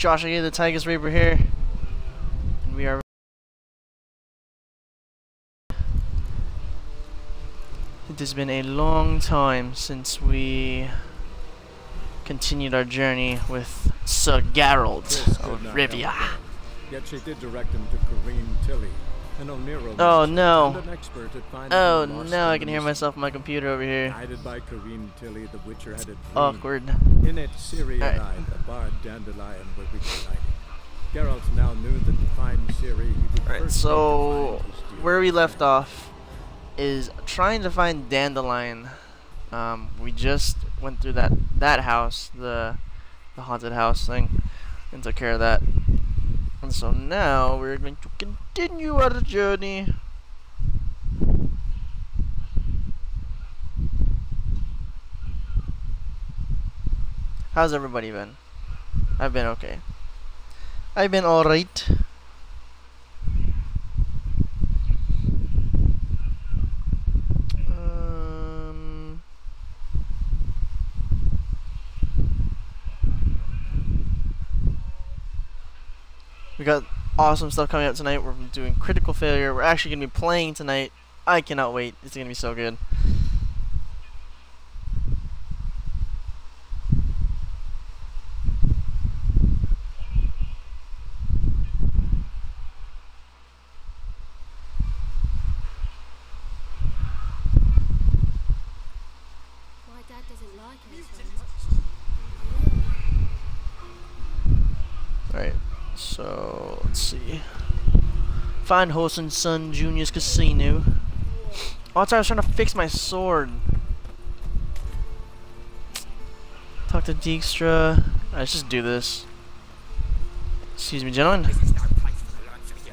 Josh again, the Tychus Reaper here. And we are It has been a long time since we continued our journey with Sir Geralt of Rivia. Yet she did direct him to Corinne Tilly, Oh, no. Oh no, I can hear myself on my computer over here. Guided by Corinne Tilly, the Witcher had a dream. Awkward. In it, Ciri and Alright. I, the bard Dandelion, were reunited. Geralt now knew that to find Ciri, he would Alright, first so where we left off is trying to find Dandelion. Um, we just went through that that house, the the haunted house thing, and took care of that. And so now we're going to continue our journey. How's everybody been? I've been okay. I've been alright. We got awesome stuff coming out tonight. We're doing Critical Failure. We're actually going to be playing tonight. I cannot wait. It's going to be so good. My dad doesn't like it so much. Alright, so let's see. Find Whoreson Junior's Casino. Oh, that's why I was trying to fix my sword. Talk to Dijkstra. Alright, let's just do this. Excuse me, gentlemen. This is no place for the likes of you.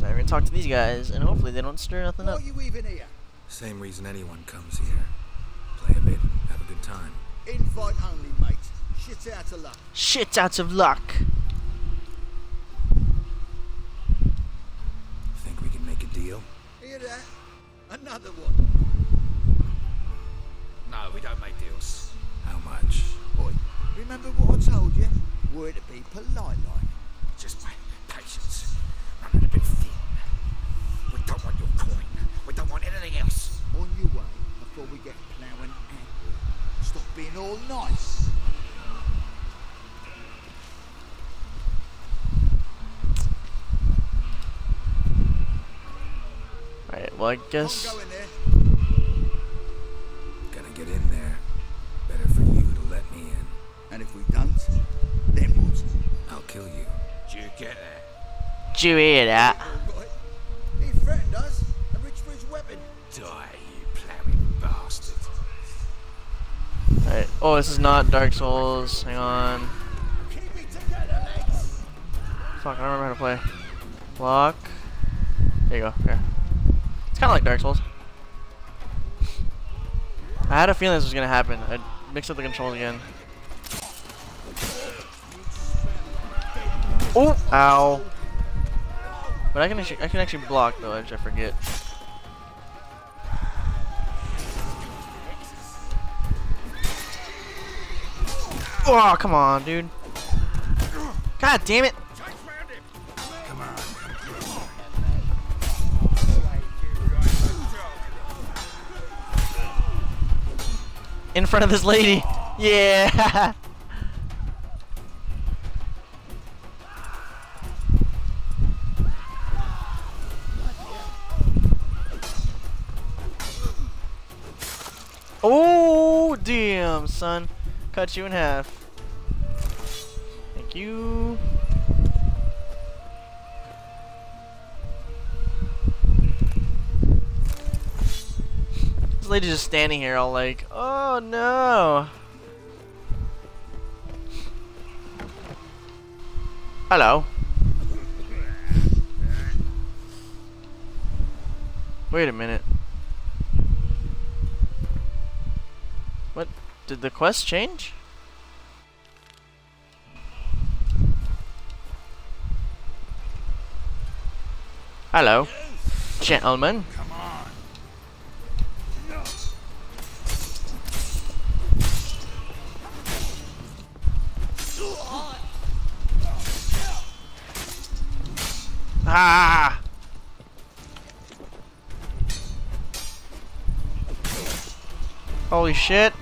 Now we're gonna talk to these guys, and hopefully they don't stir nothing up. What are you even here? Same reason anyone comes here. Play a bit, have a good time. Invite only, mate. Shit out of luck. Shit out of luck. Think we can make a deal? Hear that? Another one. No, we don't make deals. How much? Boy, remember what I told you? We're to be polite like. Just my patience. Running a bit thin. We don't want your coin. We don't want anything else. On your way before we get ploughing angry. Stop being all nice. Alright, well I guess go in there. Gotta get in there. Better for you to let me in. And if we don't, then what? I'll kill you. Do you get that? Do you hear that? Oh, All right. He threatened us and reached for his weapon. Die, you ploughing bastard. Alright, oh this is not Dark Souls. Hang on. Keep it together, mates. Fuck, I don't remember how to play. Block. There you go. There. It's kind of like Dark Souls. I had a feeling this was gonna happen. I mixed up the controls again. Oh, ow! But I can actually, I can actually block though. I forget. Oh, come on, dude. God damn it! In front of this lady. Yeah. Oh, damn, son. Cut you in half. Thank you. This lady's just standing here all like, oh no. Hello. Wait a minute. What? Did the quest change? Hello, gentlemen. Shit.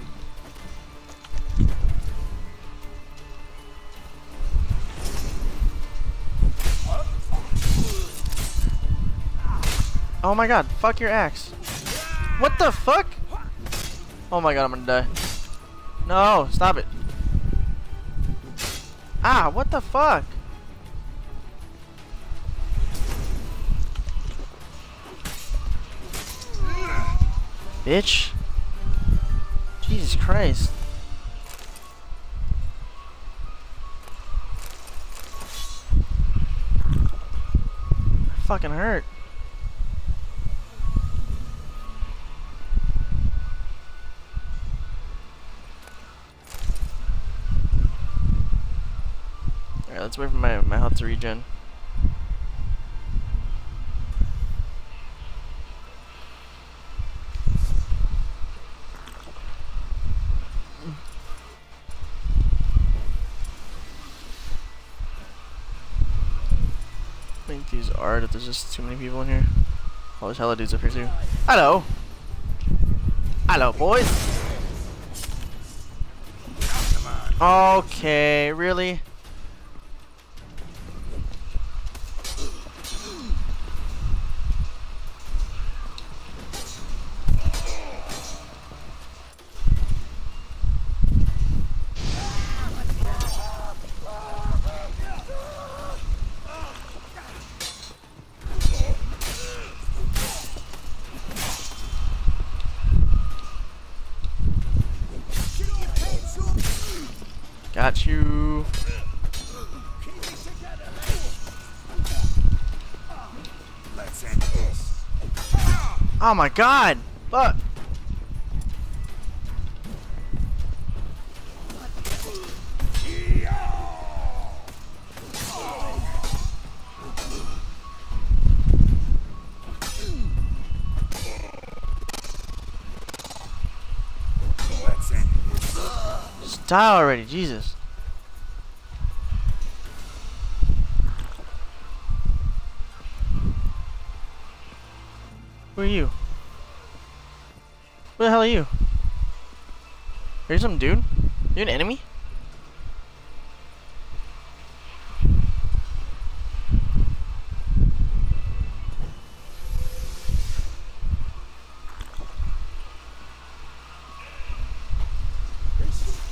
Oh my god, fuck your axe. What the fuck? Oh my god, I'm gonna die. No, stop it. Ah, what the fuck? Bitch. Christ. Fucking hurt. Alright, let's wait for my, my health to regen. I are that there's just too many people in here. Oh, there's hella dudes up here too. Hello! Hello, boys! Okay, really? Oh my god! Fuck! Die already, Jesus. You some dude? You an enemy?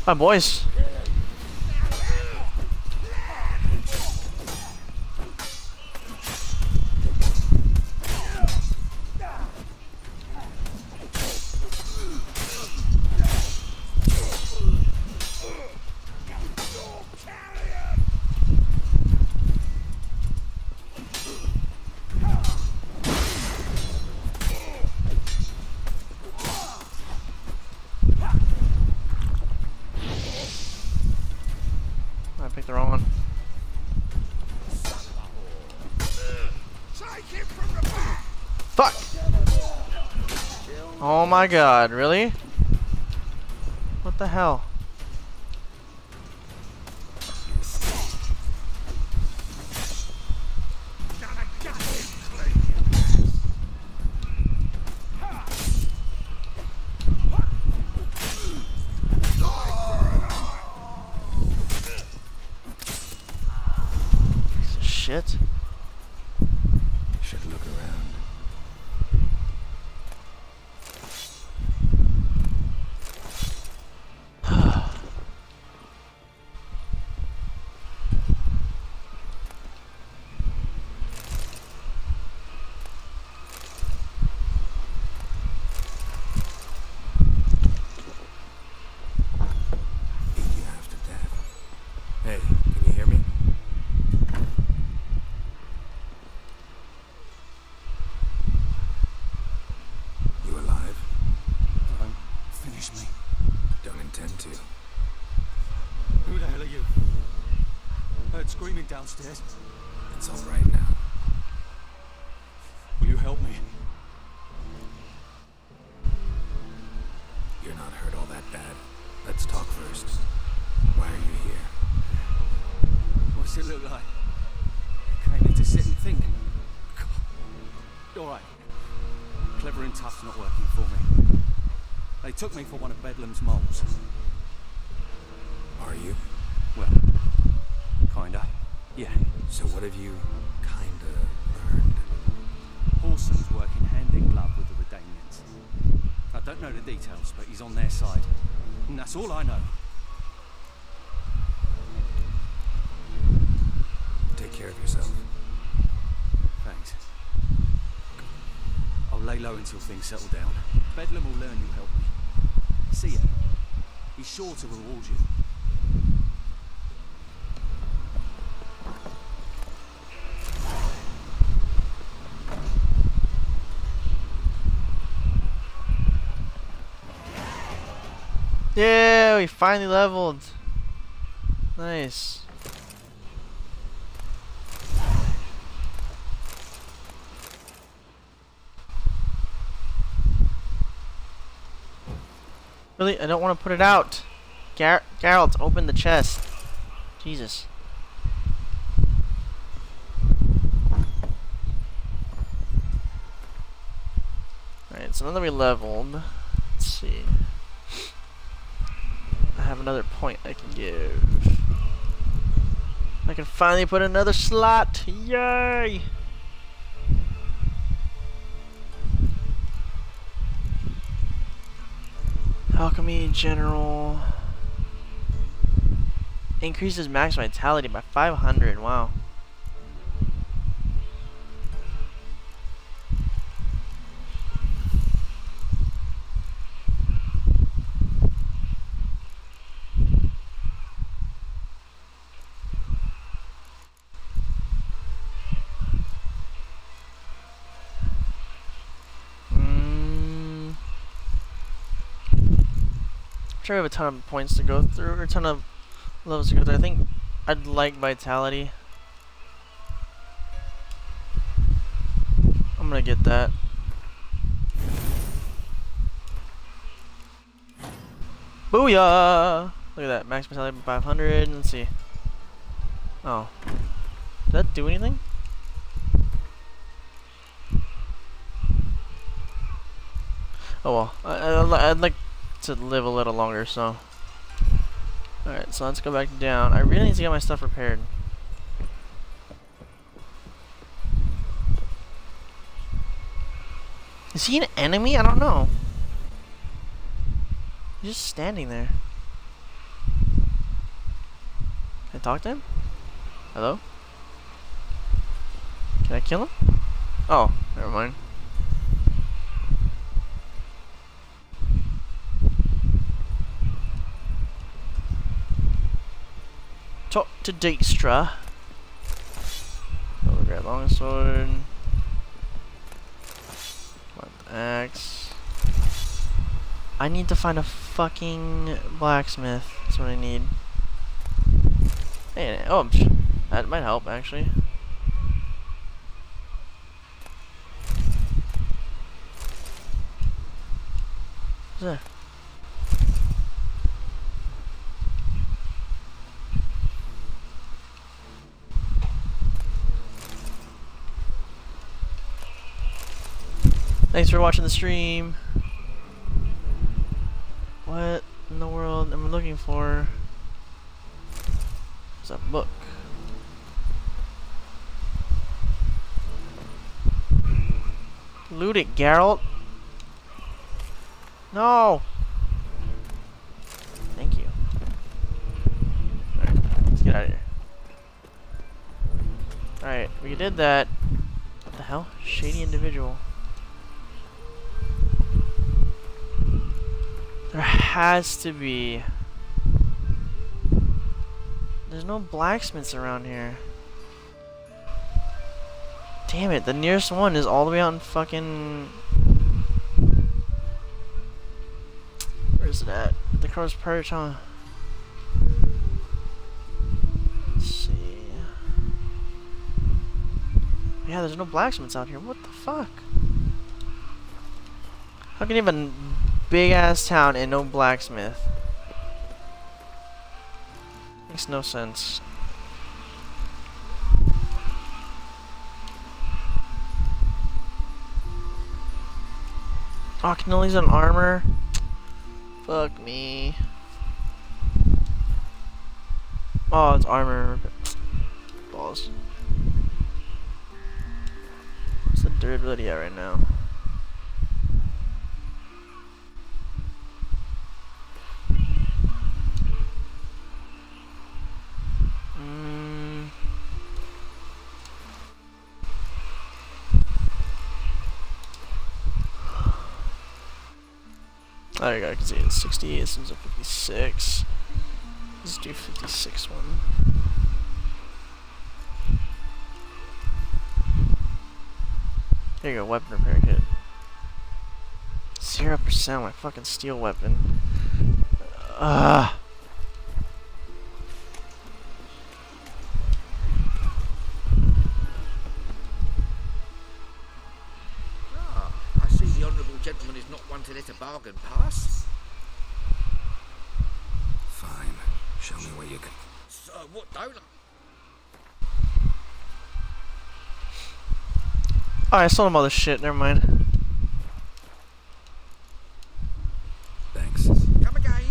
My boys. My god, really? What the hell? to. Who the hell are you? Heard screaming downstairs. It's all right now. Will you help me? You're not hurt all that bad. Let's talk first. Why are you here? What's it look like? Kinda to sit and think. All right. Clever and tough's not working for me. They took me for one of Bedlam's moles. Have you kinda learned? Whoreson's working hand in glove with the Redanians. I don't know the details, but he's on their side. And that's all I know. Take care of yourself. Thanks. I'll lay low until things settle down. Bedlam will learn you helped me. See ya. He's sure to reward you. Yeah, we finally leveled. Nice. Really? I don't want to put it out. Gar Geralt, open the chest. Jesus. Alright, so now that we leveled, let's see. Another point I can give. I can finally put another slot. Yay! Alchemy in General increases max vitality by 500. Wow. Sure I have a ton of points to go through, or a ton of levels to go through. I think I'd like Vitality. I'm gonna get that. Booyah! Look at that, max vitality 500. Let's see. Oh. Did that do anything? Oh well, I, I'd like to live a little longer, so. Alright, so let's go back down. I really need to get my stuff repaired. Is he an enemy? I don't know. He's just standing there. Can I talk to him? Hello? Can I kill him? Oh, never mind. Talk to Dijkstra. Oh, grab longsword. Axe. I need to find a fucking blacksmith. That's what I need. Hey, oh, that might help actually. What's that? Thanks for watching the stream. What in the world am I looking for? It's a book. Loot it, Geralt. No. Thank you. Alright, let's get out of here. Alright, we did that. What the hell? Shady individual. There has to be. There's no blacksmiths around here. Damn it, the nearest one is all the way out in fucking... Where's it at? The Crow's Perch, huh? Let's see. Yeah, there's no blacksmiths out here. What the fuck? How can a big ass town and no blacksmith? Makes no sense. Oh, can only use an armor? Fuck me. Oh, it's armor. Balls. What's the durability at right now? There you go, I can see it's 68, this one's a 56. Let's do 56 one. There you go, weapon repair kit. Zero percent my fucking steel weapon. Ah. Bargain pass. Fine. Show me where you can. So what don't I? Oh, I sold him all this shit, never mind. Thanks. Come again.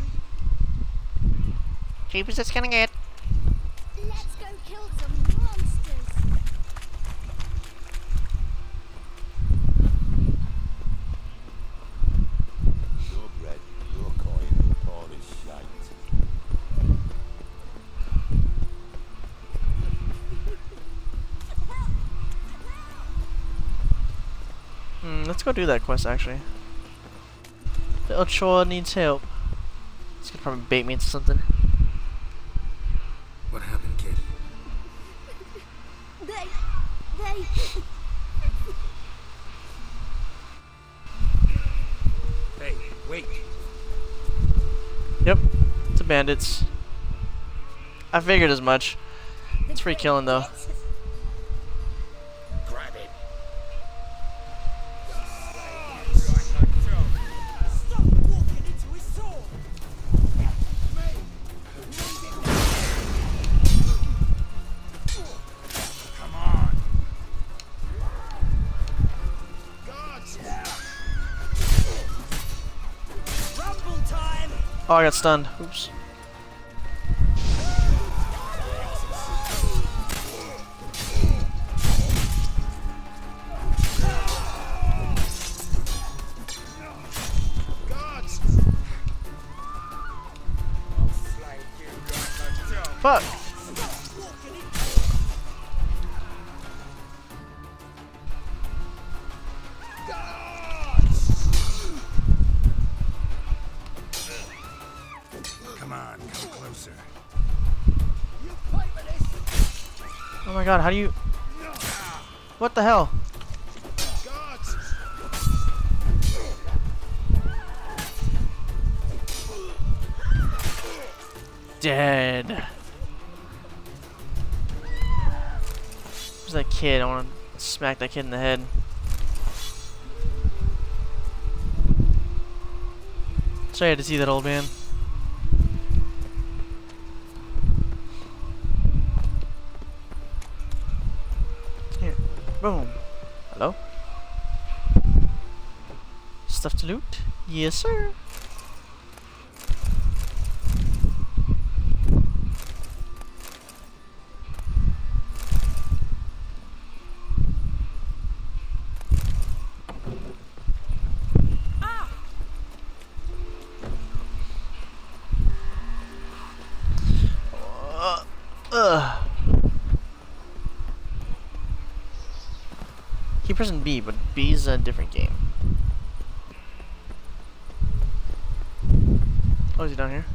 Cheap as it's gonna get. Let's go kill some monsters. Your bread, your coin, all is shite. Hmm, let's go do that quest actually. Little Chor needs help. He's gonna probably bait me into something. What happened, kid? They, they. Hey, wait. Yep, it's the bandits. I figured as much. It's free killing though. I got stunned. Oops. Dead. Where's that kid? I want to smack that kid in the head. Sorry I had to see that old man. Boom. Hello? Stuff to loot? Yes, sir. Uh, ugh. Pressing B, but B is a different game. Oh, is he down here?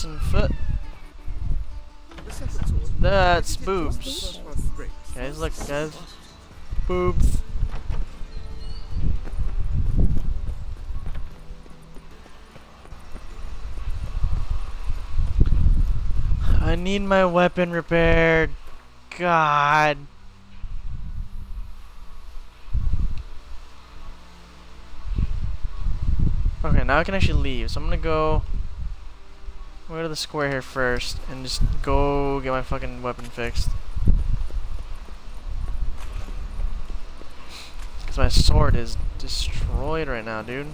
To Oxenfurt. That's boobs. Guys, look, guys. Boobs. I need my weapon repaired. God. Okay, now I can actually leave. So I'm gonna go go to the square here first and just go get my fucking weapon fixed. Cause my sword is destroyed right now, dude.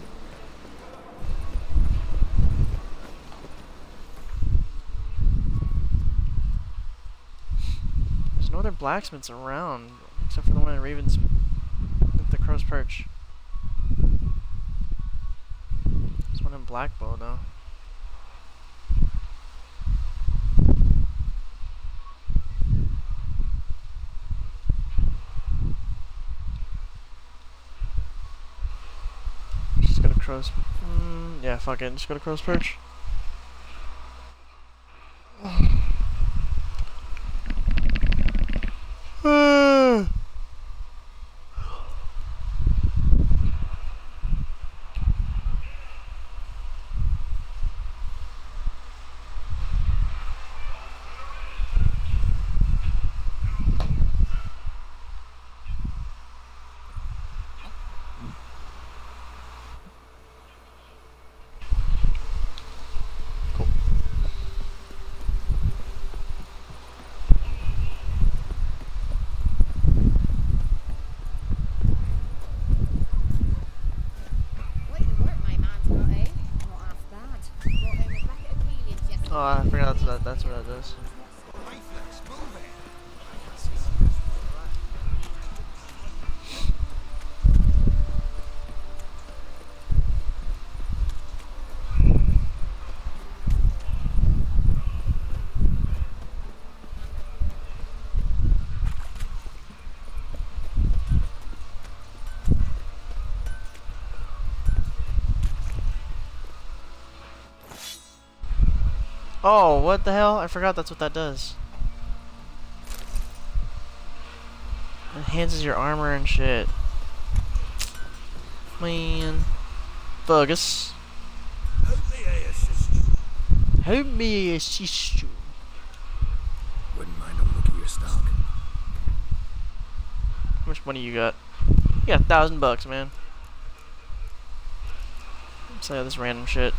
There's no other blacksmiths around except for the one in Ravens at the Crow's Perch. There's one in Blackbough though. Crow's. Mm, yeah, fuck it. Just go to Crow's Perch. Way to work my man's got, eh? Not half bad. Brought home a bucket of peelings yesterday. Oh, I forgot that's what, that's Oh, what the hell? I forgot that's what that does. Enhances your armor and shit. Man. Fergus. Help me assist you. Wouldn't mind a look at your stock. How much money you got? You got a thousand bucks, man. Say this random shit.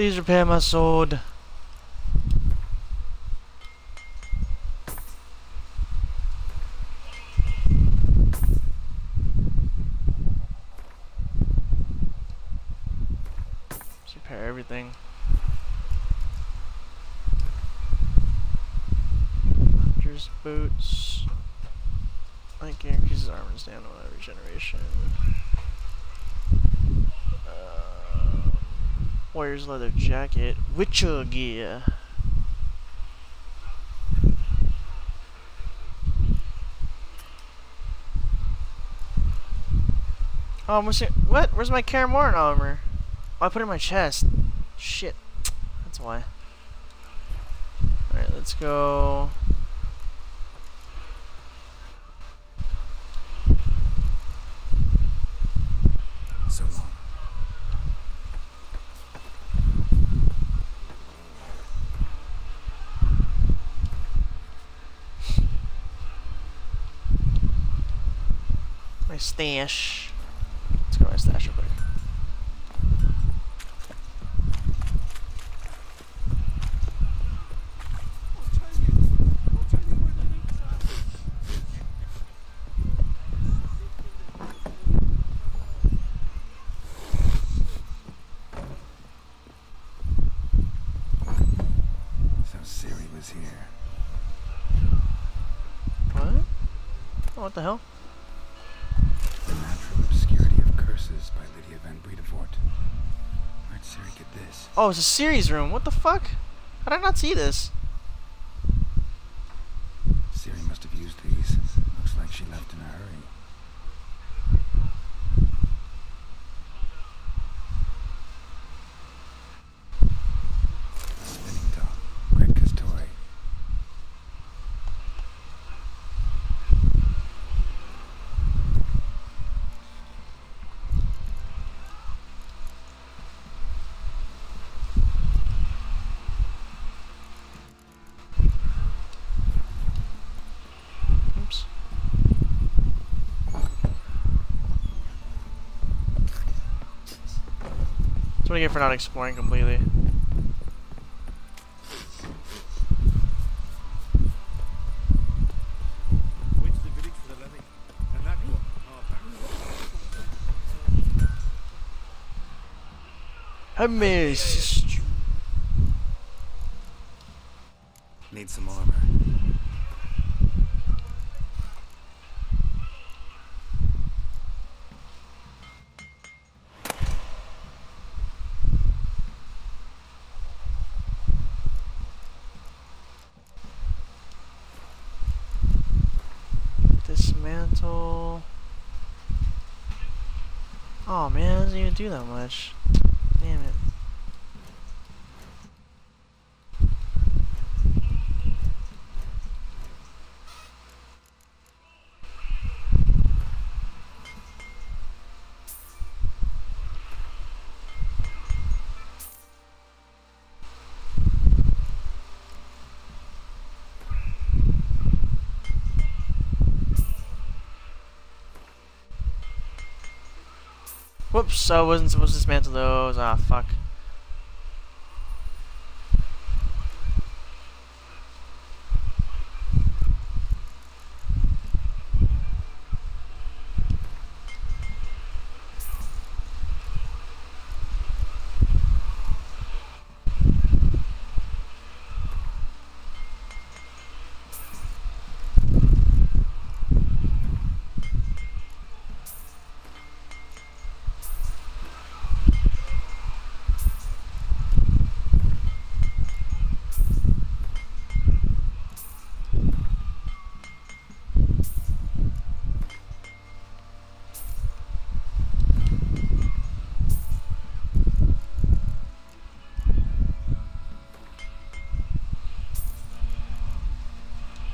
Please repair my sword. Just repair everything. Hunter's boots. Like increases armor and stamina regeneration. Um, Warrior's leather jacket. Witcher gear. Oh, I'm missing. What? Where's my Kaer Morhen armor? Oh, I put it in my chest. Shit. That's why. Alright, let's go. So long. My stash. Let's go to my stash real quick. So here. What? Oh, what the hell? Oh, it's a Ciri's room. What the fuck? How did I not see this? Ciri must have used these. Looks like she left in a hurry. Spinning top. Gretka's toy. Oops. I for not exploring completely. Went to the village for the levy. And that one. Oh, back. I missed. Need some armor. Oh man, it doesn't even do that much. Damn it. Whoops, I wasn't supposed to dismantle those. Ah, fuck.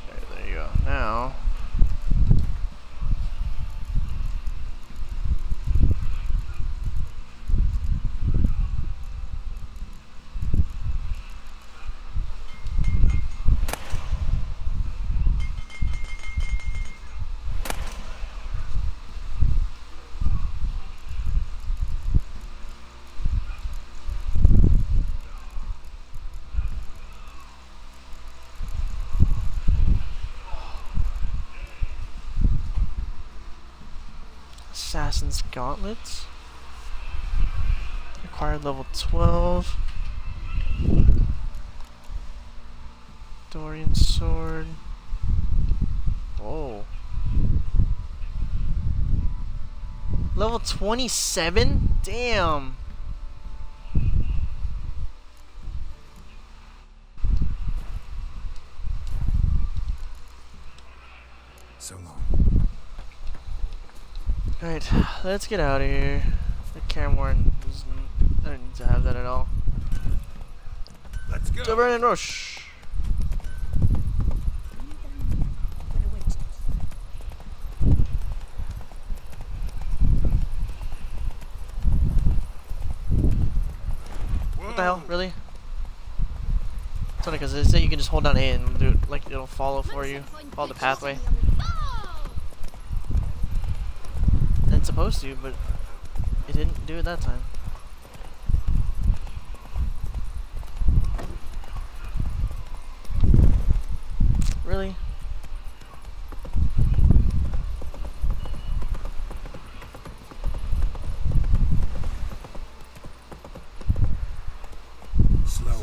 Okay, there you go. Now. Assassin's Gauntlets. Acquired level 12. Dorian Sword. Oh. Level 27? Damn. So long. Alright, let's get out of here. The Kaer Morhen doesn't. I don't need to have that at all. To Vernon Roche. What the hell? Really? It's funny because they say you can just hold down A and do it, like it'll follow for you, follow the pathway. And it's supposed to, but it didn't do it that time. Really? Slower.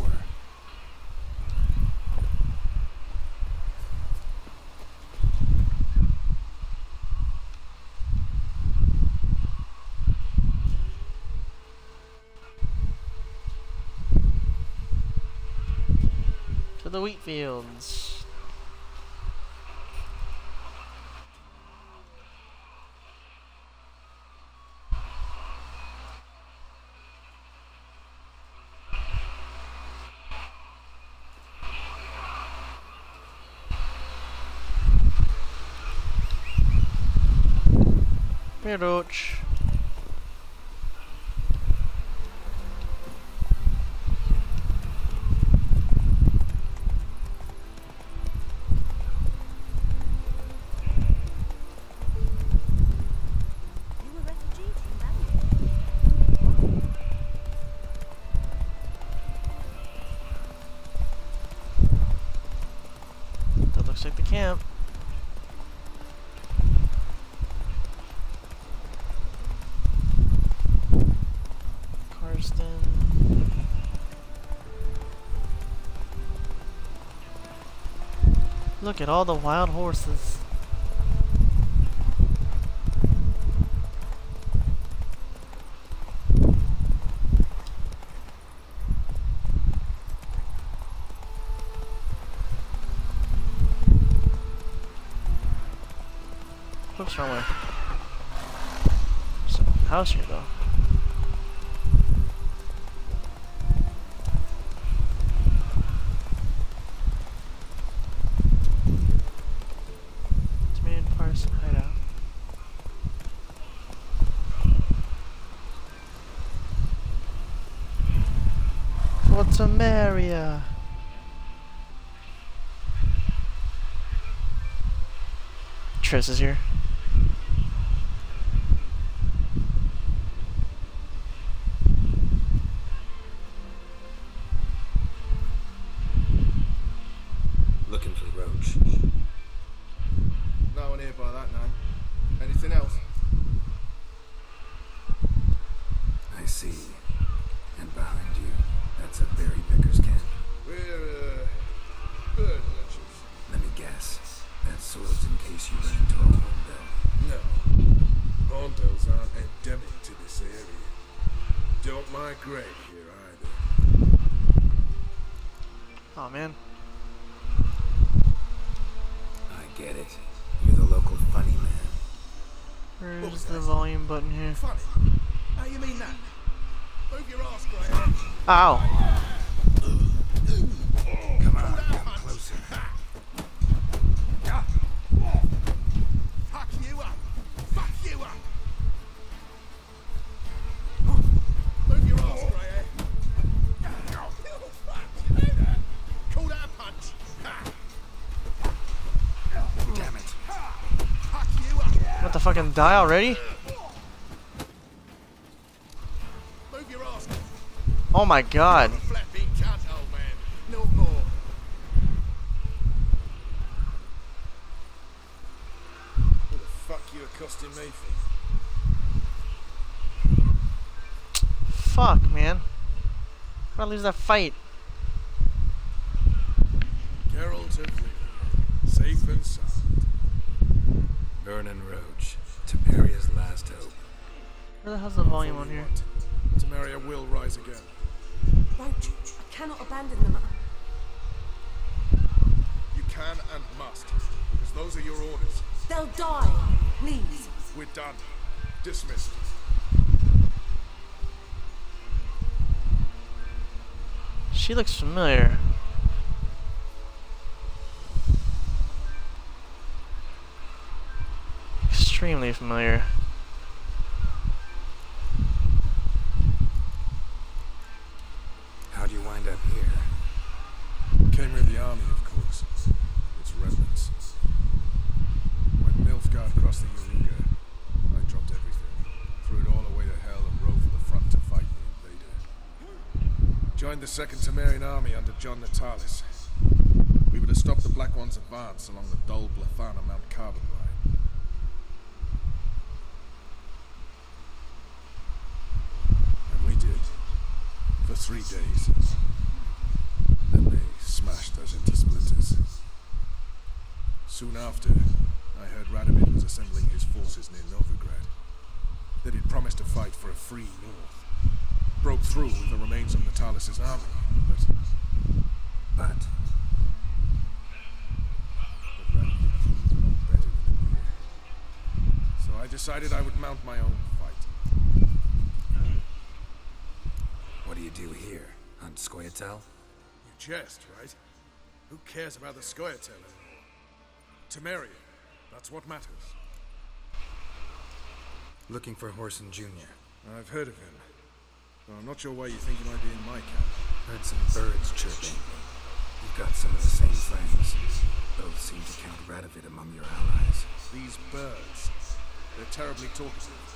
To the wheat fields. Peruch. Look at all the wild horses. Oops, wrong way. There's a house here though. Temerian Partisan hideout. What's a Maria? Triss is here. Funny. How you mean that? Move your ass, Graham. Ow! Come on, come closer. Fuck you up. Fuck you up. Move your ass, Graham. Fuck. You know that? Call that a punch. Damn it. Fuck you up. What the fucking die already? Oh my god. Fuck, man. I'm gonna lose that fight. Familiar. Extremely familiar. Joined the Second Temerian army under Jan Natalis. We were to stop the Black One's advance along the Dol Blathanna Mount Carbon line. And we did. For three days. Then they smashed us into splinters. Soon after, I heard Radovid was assembling his forces near Novigrad. That he'd promised to fight for a free North. Broke through with the remains of Natalis' army, but... But but Radovid proved a lot we were. So I decided I would mount my own fight. what do you do here? Hunt Scoia'tael? You jest, right? Who cares about the Scoia'tael anymore? Temeria, that's what matters. Looking for Whoreson Jr. I've heard of him. Well, I'm not sure why you think you might be in my camp. Heard some birds chirping. You've got some of the same friends. Both seem to count Radovid among your allies. These birds, they're terribly talkative.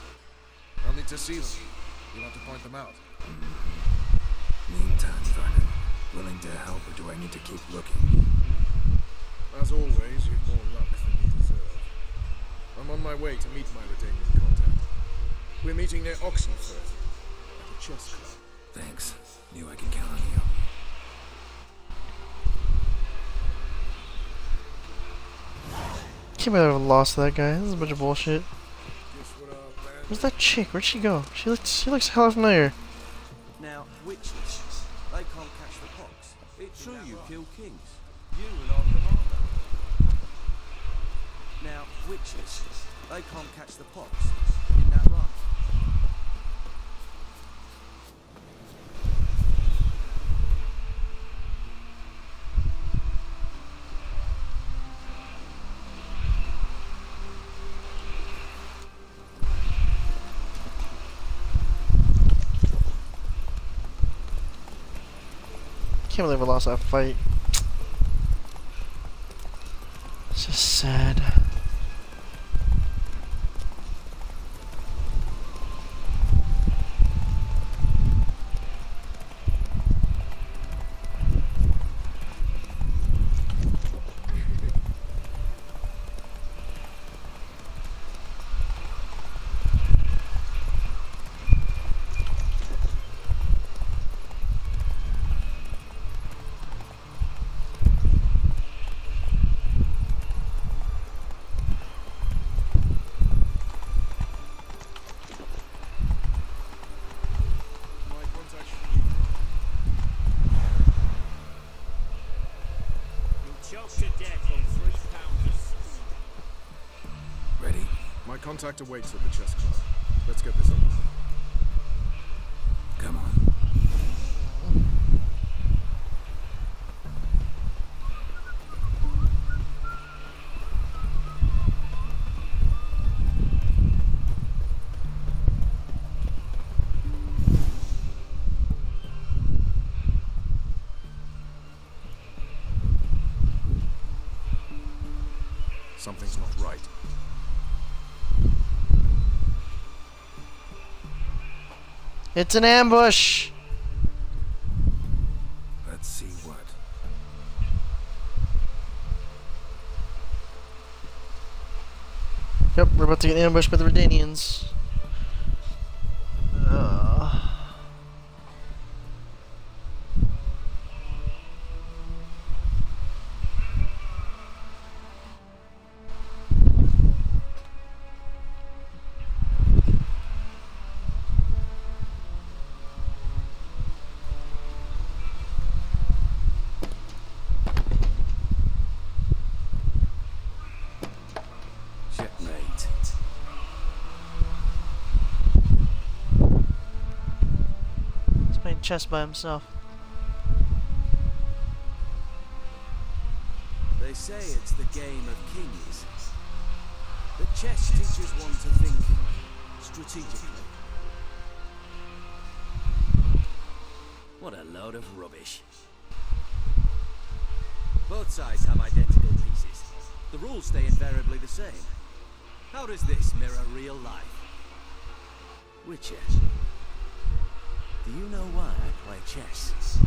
I'll need to see them. You'll have to point them out. Mm-hmm. Meantime, Vernon, willing to help or do I need to keep looking? As always, you've more luck than you deserve. I'm on my way to meet my Redanian contact. We're meeting near Oxenfurt, chess club. Thanks. Knew I could count on you. Can't believe I lost that guy. This is a bunch of bullshit. Guess what our plan Where's that chick? Where'd she go? She looks she looks hella familiar. Now, witches, they can't catch the pox. It's true you kill kings. You and our commander. Now, witches, they can't catch the pox. In that right? Can't believe I lost that fight. It's just sad. My contact should be You'll choke to death on three pounds of Ready? My contact awaits at the chess club. Let's get this over. It's an ambush! Let's see what. Yep, we're about to get ambushed by the Redanians. chest by himself. They say it's the game of kings. But chess teaches one to think strategically. What a load of rubbish. Both sides have identical pieces. The rules stay invariably the same. How does this mirror real life? Witcher. Do you know why I play chess?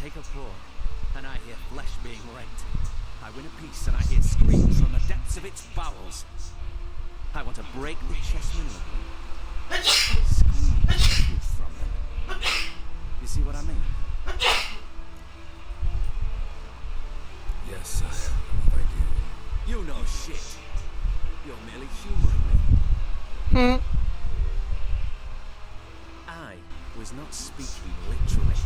Take a pawn, and I hear flesh being rent. I win a piece, and I hear screams from the depths of its bowels. I want to break the chessmen open. Squeeze the truth from them. You see what I mean? Yes, sire, I do. You know shit. You're merely humoring me. Hmm. I was not speaking literally.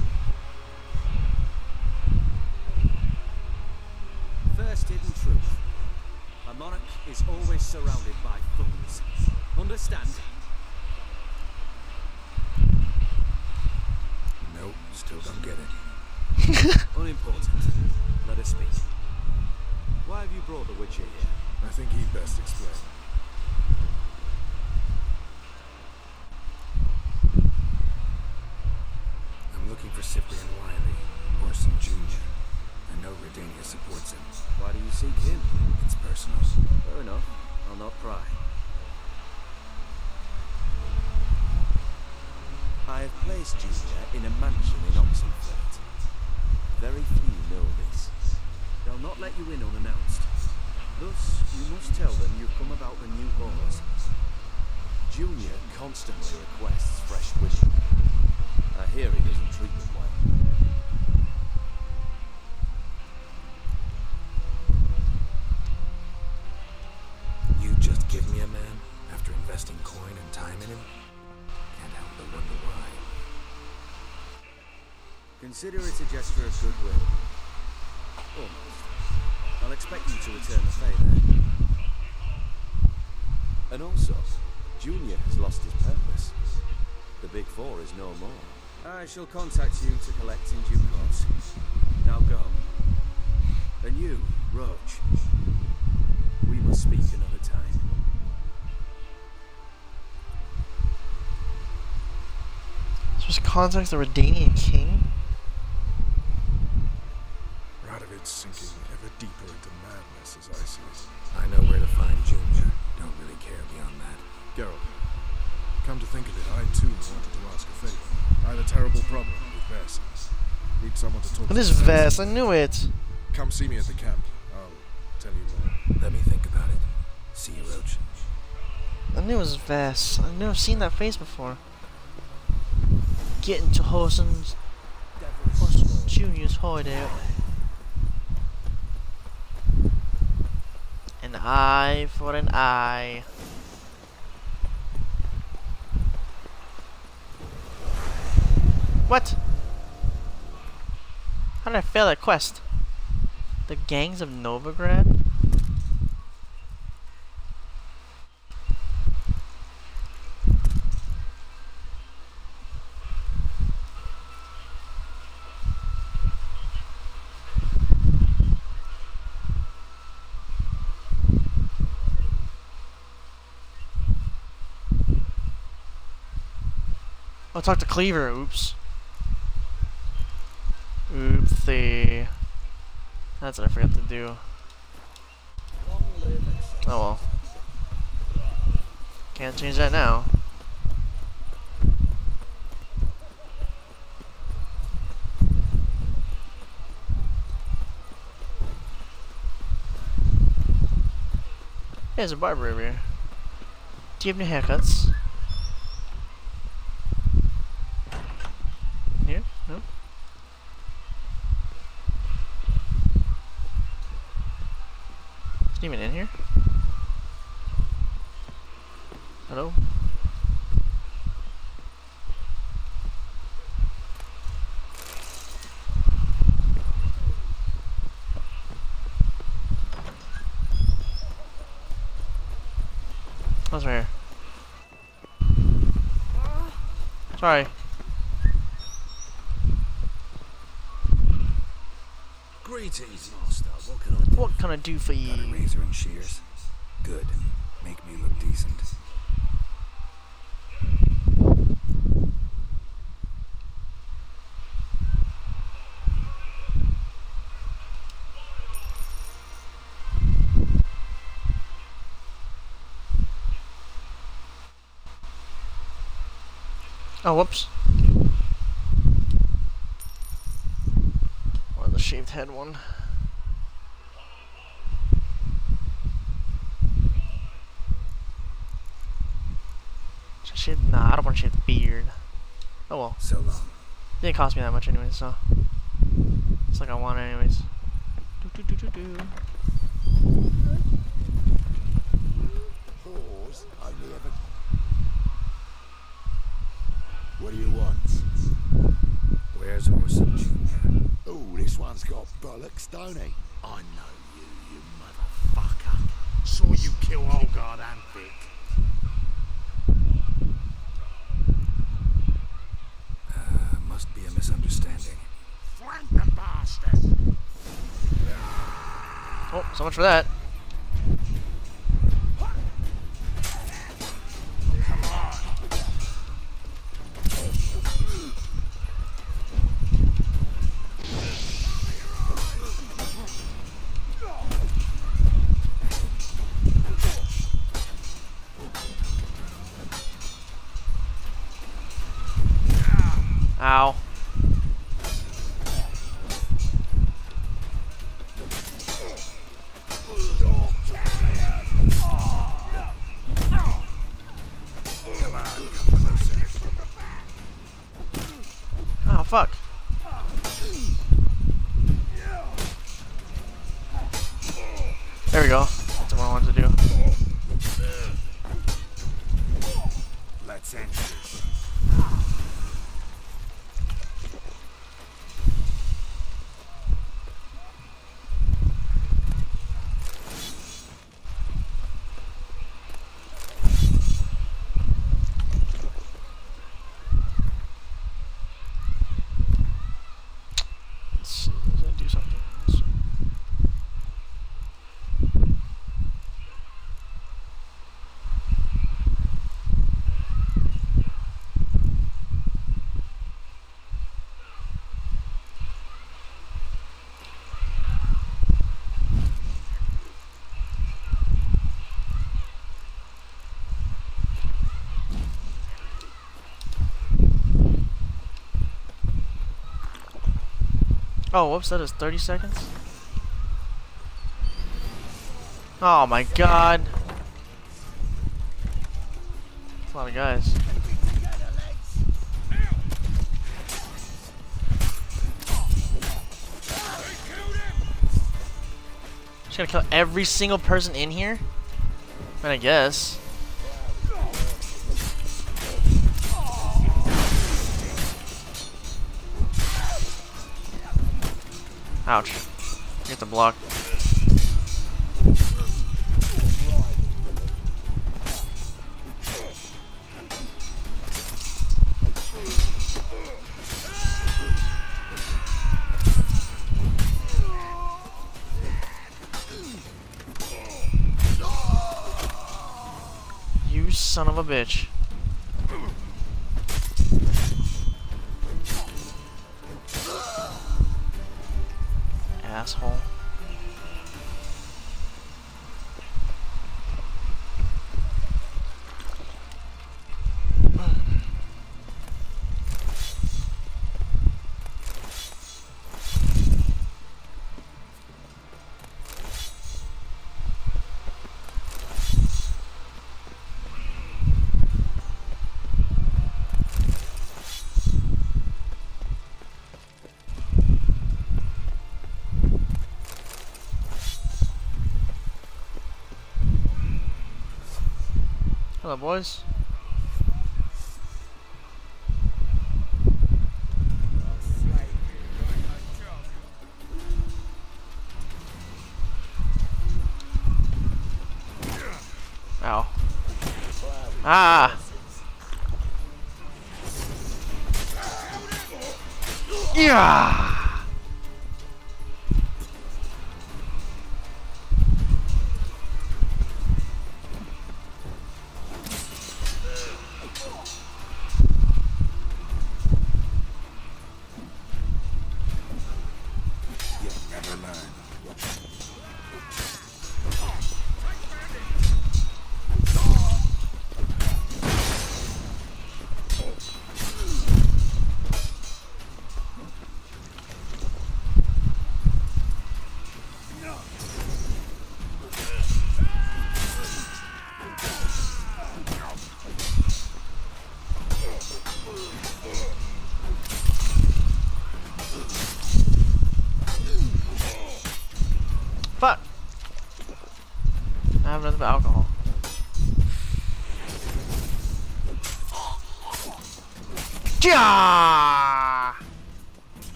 First hidden truth. A monarch is always surrounded by fools. Understand? Nope, still don't get it. Unimportant. Let us speak. Why have you brought the Witcher here? I think he'd best explain. I'm looking for Cyprian Wiley, Whoreson Jr. I know Redania supports him. Why do you seek him? It's personal. Fair enough. I'll not pry. I have placed Junior in a mansion in Oxenfurt. Very few know this. They'll not let you in unannounced. Thus, you must tell them you've come about the new horse. Junior constantly requests fresh women. I hear he doesn't treat them well. You just give me a man after investing coin and time in him? Can't help but wonder why. Consider it a gesture of goodwill. Almost. I'll expect you to return the favour. And also, Junior has lost his purpose. The Big Four is no more. I shall contact you to collect in due course. Now go. And you, Roche. We must speak another time. Supposed to contact the Redanian king? To talk What to. is Ves? I knew it. Come see me at the camp. I'll tell you more. Let me think about it. See you, Roche. I knew it was Ves. I knew I've seen that face before. Getting to Whoreson's Hosen Junior's hideout. An eye for an eye. What? I fail that quest? The gangs of Novigrad? I'll talk to Cleaver. Oops. That's what I forgot to do. Oh well. Can't change that now. There's a barber over here. Do you have any haircuts? Hello? What's right here? Sorry. Greetings, master. What can I do? What can I do for Got a you? razor and shears. Good. Make me look decent. Oh, whoops. Or the shaved head one. Should I? Nah, I don't want to shave beard. Oh well. So long. Didn't cost me that much anyway, so. It's like I want it anyways. Do, do, do, do, do. Pause. Only ever. What do you want? Where's Whoreson Jr.? Oh, this one's got bollocks, don't he? I know you, you motherfucker. Saw you kill Olgard and Vic. Uh, must be a misunderstanding. Frank the bastard. Oh, so much for that. Oh, whoops, that is 30 seconds? Oh my god. That's a lot of guys. Just gonna kill every single person in here? I mean, I guess. Ouch. Get the block. You son of a bitch. Hello, boys. Ow. Ah! Yeah!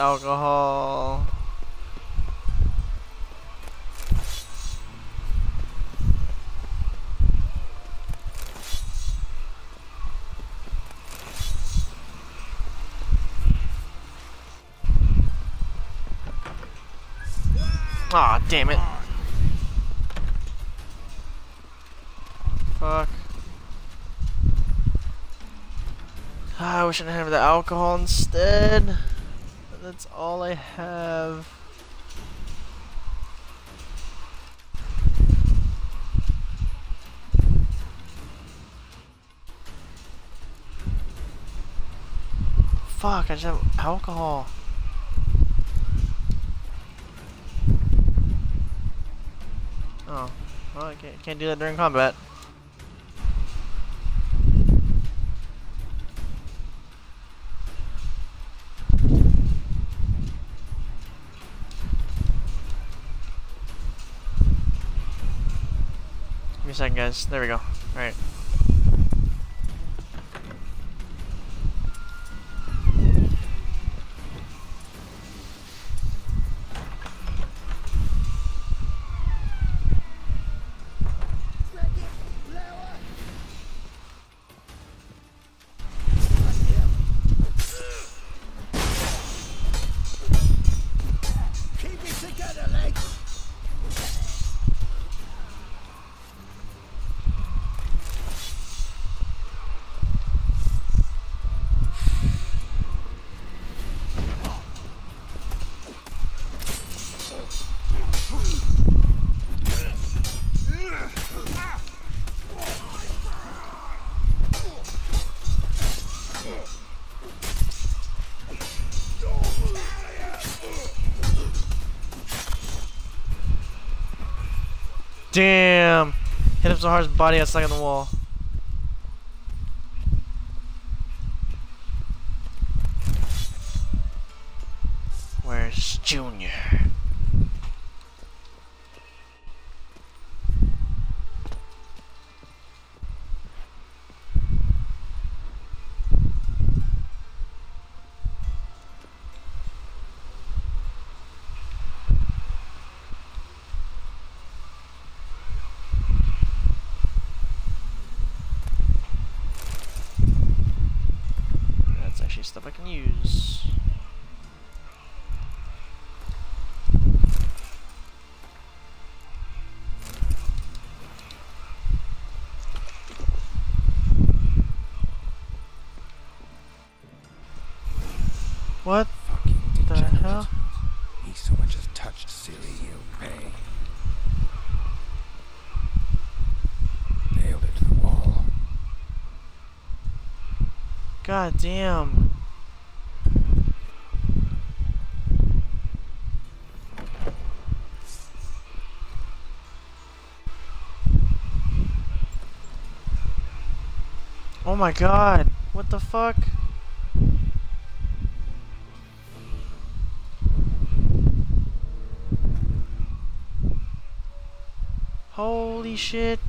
Alcohol. Aw, damn it. Fuck. Ah, I wish I didn't have the alcohol instead. That's all I have. Fuck, I just have alcohol. Oh, well, I can't, can't do that during combat. Second, guys. There we go. Alright. His body got stuck in the wall. God damn. Oh my god. What the fuck? Holy shit.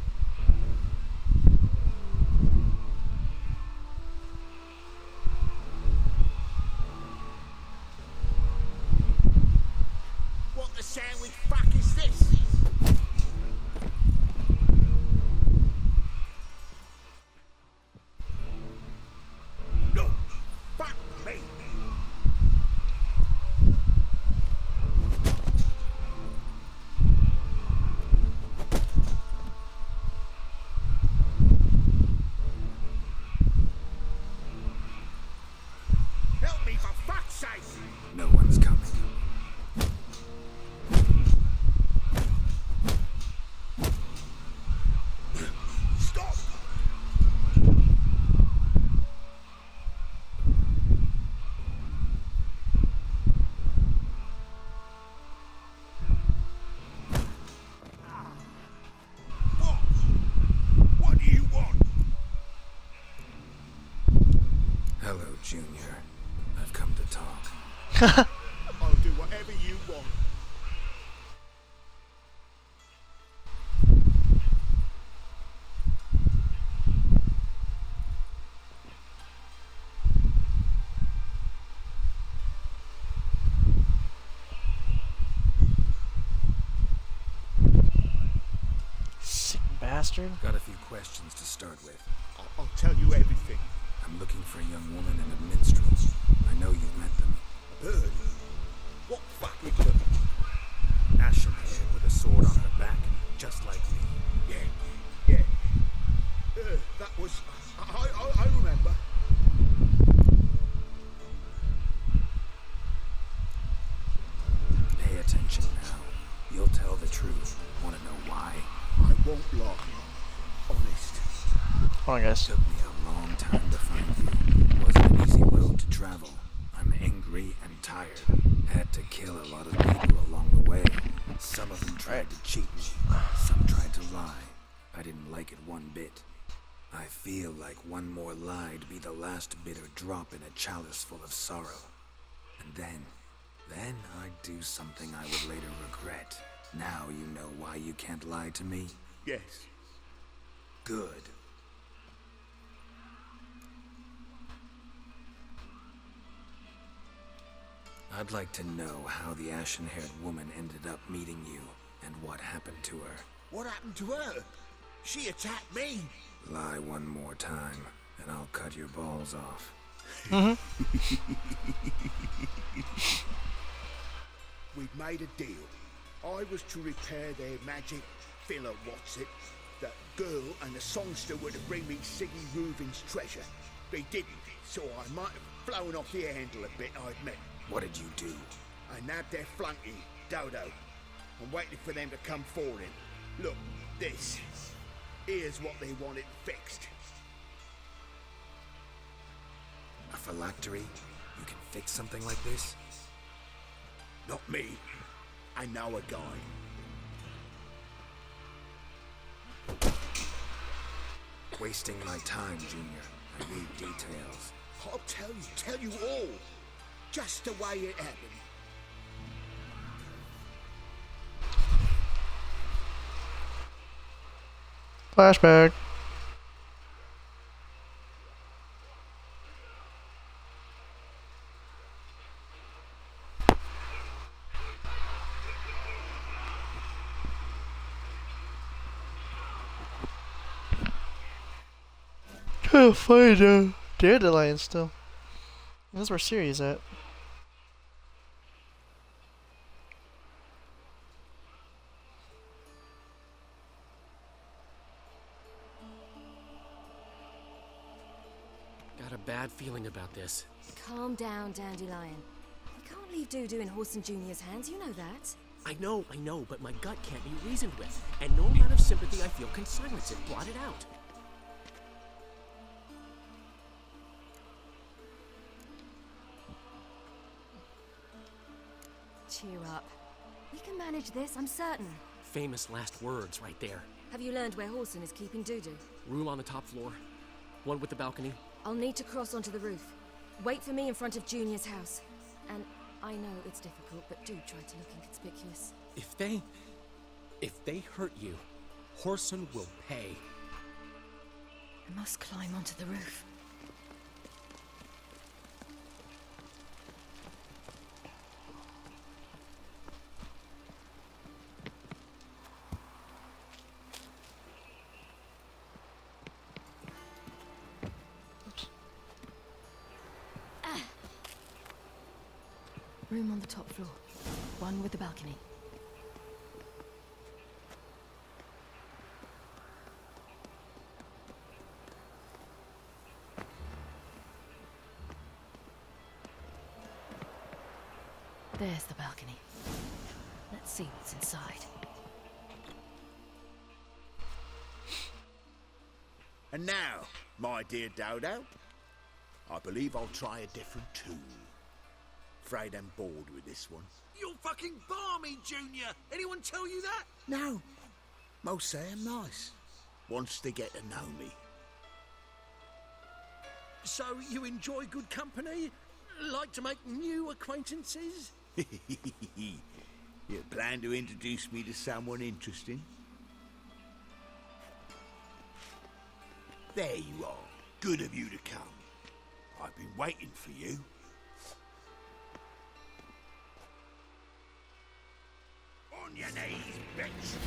Bastard. Got a few questions to start with. I'll, I'll tell you everything. I'm looking for a young woman and a minstrel. Hold on, guys. Took me a long time to find you. Wasn't an easy road to travel. I'm angry and tired. Had to kill a lot of people along the way. Some of them tried to cheat me. Some tried to lie. I didn't like it one bit. I feel like one more lie'd be the last bitter drop in a chalice full of sorrow. And then, then I'd do something I would later regret. Now you know why you can't lie to me? Yes. Good. I'd like to know how the ashen haired woman ended up meeting you and what happened to her. What happened to her? She attacked me. Lie one more time, and I'll cut your balls off. We'd made a deal. I was to repair their magic filler, what's it? That girl and the songster were to bring me Sigi Reuven's treasure. They didn't, so I might have flown off the handle a bit, I admit. What did you do? I nabbed their flunky, Dudu, and waited for them to come for him. Look, this. Here's what they wanted fixed. A phylactery? You can fix something like this? Not me. I know a guy. Wasting my time, Junior. I need details. I'll tell you, tell you all. Just the way it happened. Flashback. To find a Dandelion still. That's where Ciri's at. Feeling about this. Calm down, Dandelion. We can't leave Dudu in Whoreson Jr.'s hands, you know that. I know, I know, but my gut can't be reasoned with. And no amount of sympathy I feel can silence it. Blot it out. Cheer up. We can manage this, I'm certain. Famous last words right there. Have you learned where Whoreson is keeping Dudu? Room on the top floor. One with the balcony? I'll need to cross onto the roof. Wait for me in front of Junior's house. And I know it's difficult, but do try to look inconspicuous. If they. If they hurt you, Whoreson will pay. I must climb onto the roof. There's the balcony. Let's see what's inside. And now, my dear Dudu, I believe I'll try a different tune. Afraid I'm bored with this one. You're fucking balmy, Junior. Anyone tell you that? No. Most say I'm nice. Wants to get to know me. So you enjoy good company? Like to make new acquaintances? you plan to introduce me to someone interesting? There you are. Good of you to come. I've been waiting for you. On your knees, bitch.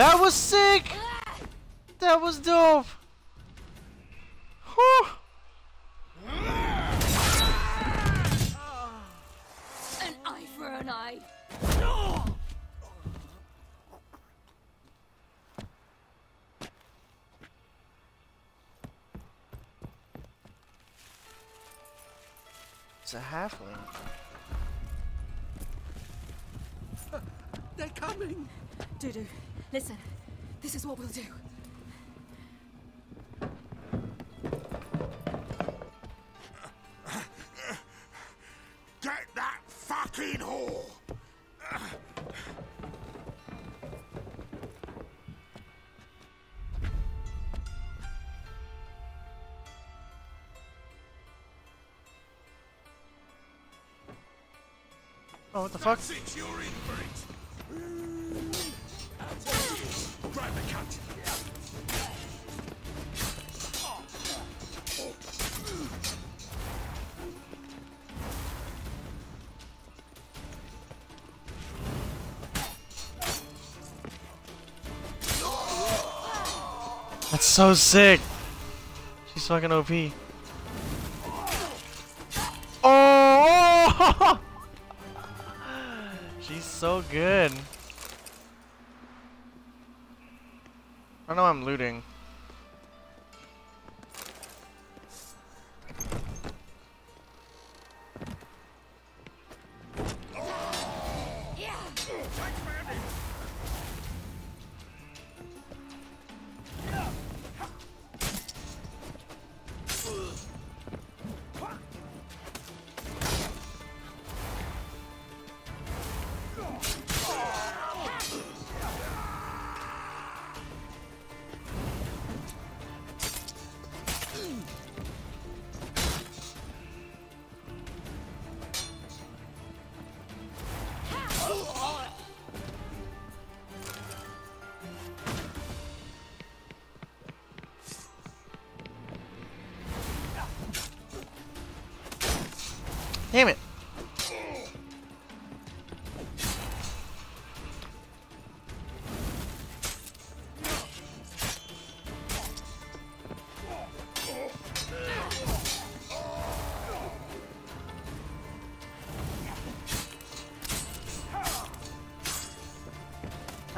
That was sick! That was dope! Whew. An eye for an eye. It's a halfling. Listen. This is what we'll do. Get that fucking whore! Oh, what the fuck? So sick! She's fucking OP. Oh! She's so good. I know I'm looting.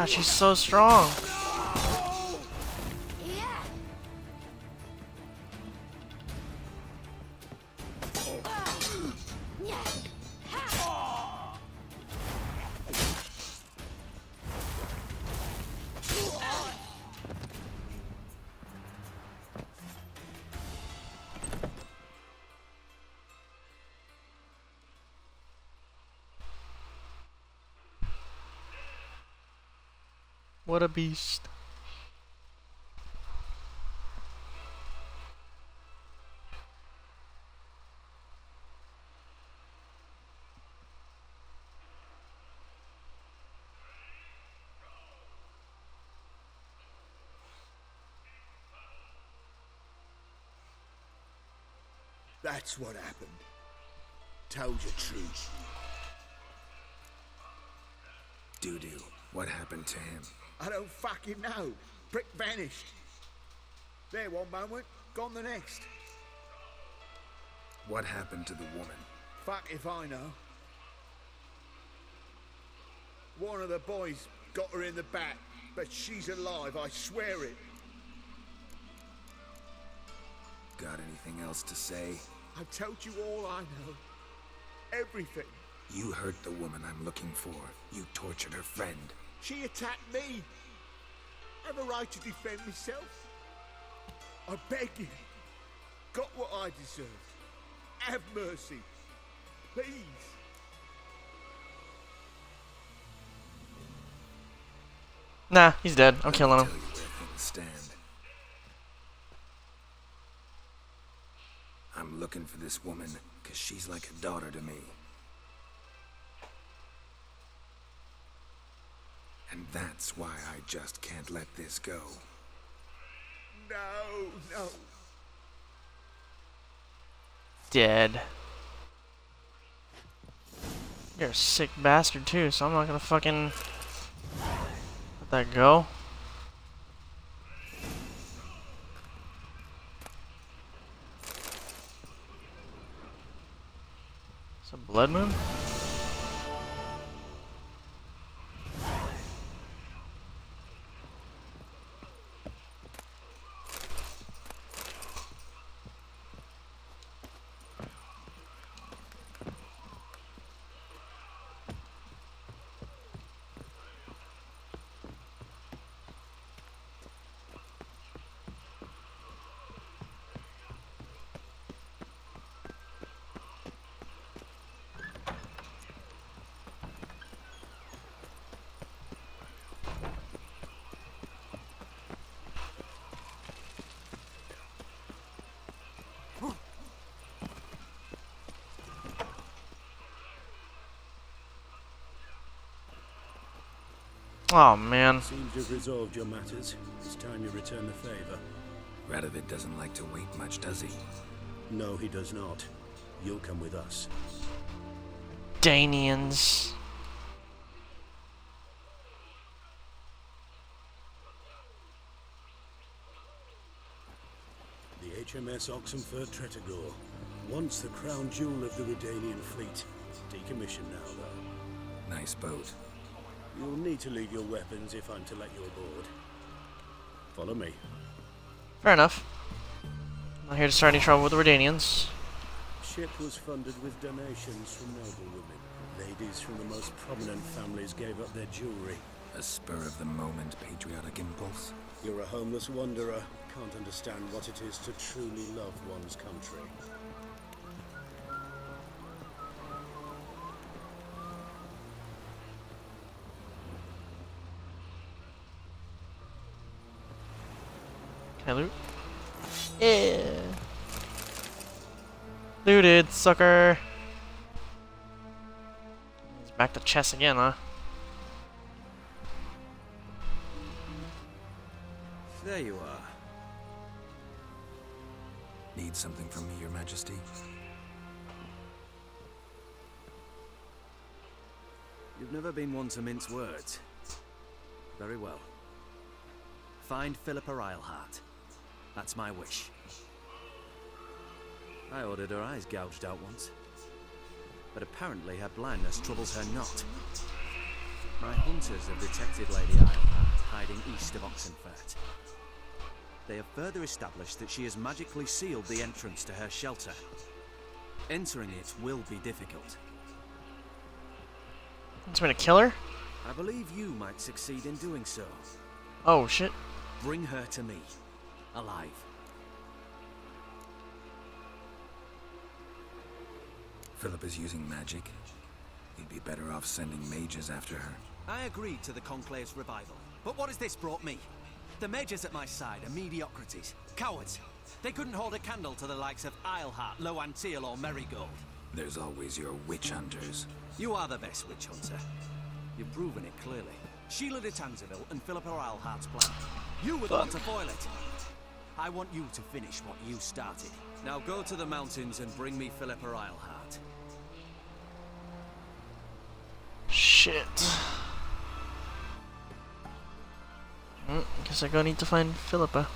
God, she's so strong. What a beast. That's what happened. Tell you truth. What happened to him? I don't fucking know. Brick vanished. There one moment, gone the next. What happened to the woman? Fuck if I know. One of the boys got her in the back, but she's alive, I swear it. Got anything else to say? I've told you all I know. Everything. You hurt the woman I'm looking for. You tortured her friend. She attacked me. I have a right to defend myself. I beg you. Got what I deserved. Have mercy. Please. Nah, he's dead. I'm killing him. Tell you where things stand. I'm looking for this woman, cause she's like a daughter to me. And that's why I just can't let this go. No, no. Dead. You're a sick bastard too, so I'm not gonna fucking let that go. It's a blood moon? Oh man. Seems you've resolved your matters. It's time you return the favor. Radovid doesn't like to wait much, does he? No, he does not. You'll come with us. Danians. The HMS Oxenfurt Tretogor. Once the crown jewel of the Redanian fleet. Decommissioned now, though. Nice boat. You'll need to leave your weapons if I'm to let you aboard. Follow me. Fair enough. I'm Not here to start any trouble with the Redanians. Ship was funded with donations from noble women. Ladies from the most prominent families gave up their jewelry. A spur of the moment patriotic impulse. You're a homeless wanderer. Can't understand what it is to truly love one's country. Can I loot? Yeah. Looted, sucker. He's back to chess again, huh? There you are. Need something from me, Your Majesty? You've never been one to mince words. Very well. Find Philippa Eilhart. That's my wish. I ordered her eyes gouged out once. But apparently her blindness troubles her not. My hunters have detected Lady Eilhart hiding east of Oxenfurt. They have further established that she has magically sealed the entrance to her shelter. Entering it will be difficult. It's gonna kill her? I believe you might succeed in doing so. Oh shit. Bring her to me. Alive. Philip is using magic. He'd be better off sending mages after her. I agreed to the Conclave's revival. But what has this brought me? The mages at my side are mediocrities. Cowards. They couldn't hold a candle to the likes of Eilhart, Laux-Antille, or Merigold. There's always your witch hunters. You are the best witch hunter. You've proven it clearly. Sheala de Tancarville and Philippa Eilhart's plan. You would want to foil it. I want you to finish what you started. Now go to the mountains and bring me Philippa Eilhart. Shit. Mm, guess I gonna need to find Philippa.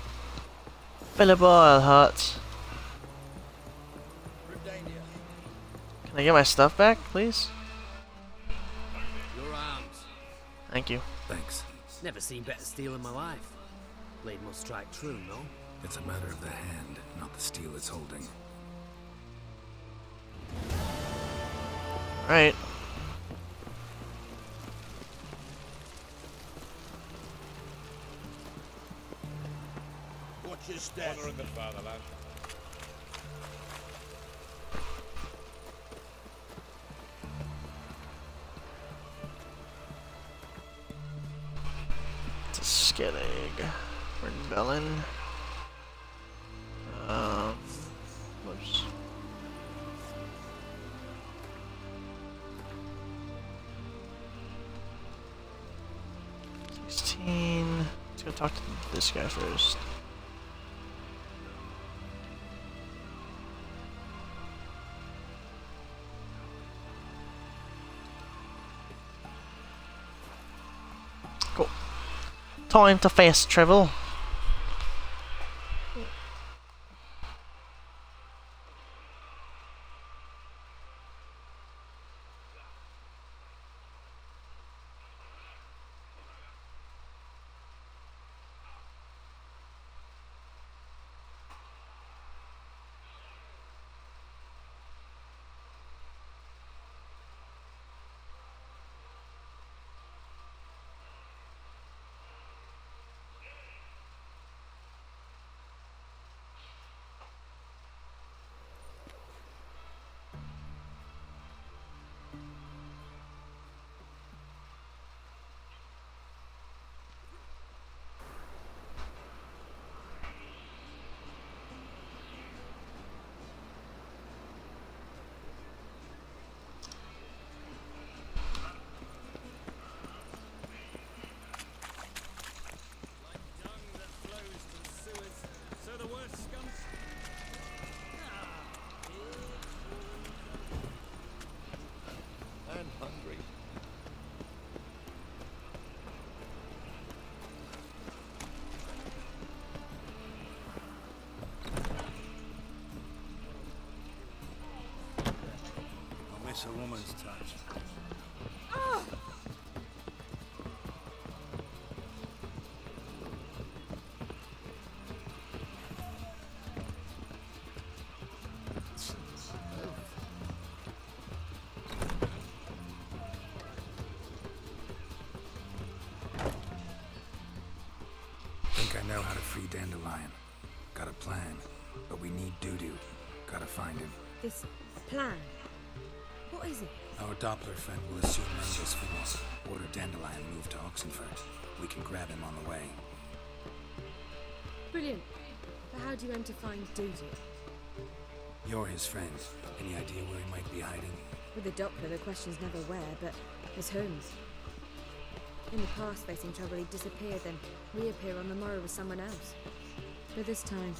Philippa Eilhart. Can I get my stuff back, please? Your arms. Thank you. Thanks. Never seen better steel in my life. Blade must strike true, no? It's a matter of the hand, not the steel it's holding. Alright. Watch your step. Honor in the fatherland. It's a Skellig. We're in Bellin. Um, whoops. Sixteen. Let's go talk to this guy first. Cool. Time to fast travel. And hungry. I miss a woman's touch. Think I know how to free Dandelion. Got a plan, but we need Dudu. Gotta find him. This plan. Our Doppler friend will assume Menge's form. Order Dandelion move to Oxenfurt. We can grab him on the way. Brilliant. But how do you aim to find Dudu? You're his friend. Any idea where he might be hiding? With the Doppler, the question's never where, but as homes. In the past, facing trouble, he'd disappear, then reappear on the morrow with someone else. But this time,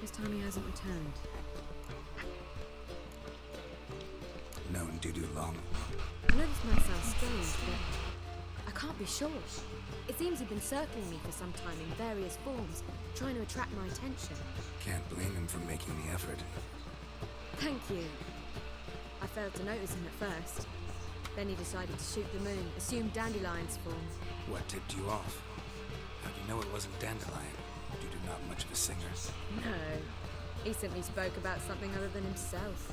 this time he hasn't returned. Long. I know this might sound strange, but I can't be sure. It seems he'd been circling me for some time in various forms, trying to attract my attention. Can't blame him for making the effort. Thank you. I failed to notice him at first. Then he decided to shoot the moon, assumed Dandelion's form. What tipped you off? How do you know it wasn't Dandelion? Dudu not much of a singer. No. He simply spoke about something other than himself.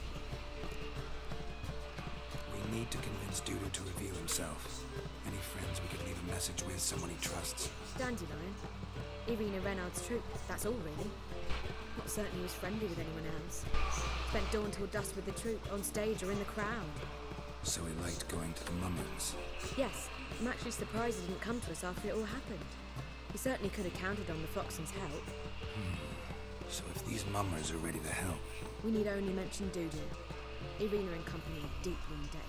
Need to convince Dudu to reveal himself. Any friends we could leave a message with, someone he trusts. Dandelion? Irina Renarde's troop, that's all really. Not certain he was friendly with anyone else. Spent dawn till dusk with the troop, on stage or in the crowd. So he liked going to the mummers. Yes, I'm actually surprised he didn't come to us after it all happened. He certainly could have counted on the Foxen's help. Hmm, so if these mummers are ready to help, We need only mention Dudu. Irina and company are deeply indebted to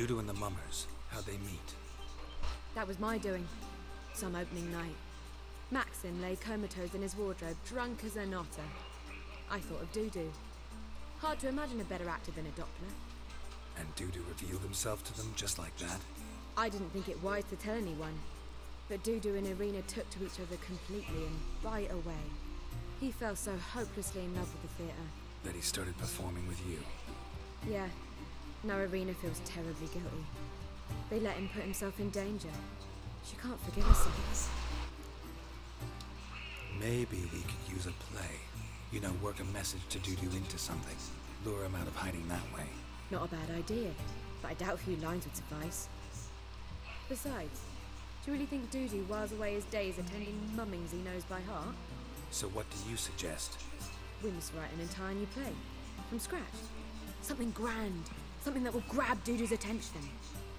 Dudu and the mummers, how'd they meet? That was my doing. Some opening night. Maxim lay comatose in his wardrobe, drunk as a otter. I thought of Dudu. Hard to imagine a better actor than a Doppler. And Dudu revealed himself to them just like that? I didn't think it wise to tell anyone. But Dudu and Irina took to each other completely and right away. He fell so hopelessly in love with the theatre. That he started performing with you. Yeah. Now Irina feels terribly guilty. They let him put himself in danger. She can't forgive herself. Maybe we could use a play. You know, work a message to Dudu into something. Lure him out of hiding that way. Not a bad idea, but I doubt a few lines would suffice. Besides, do you really think Dudu whiles away his days attending mummings he knows by heart? So what do you suggest? We must write an entire new play. From scratch. Something grand. Something that will grab Dudu's attention.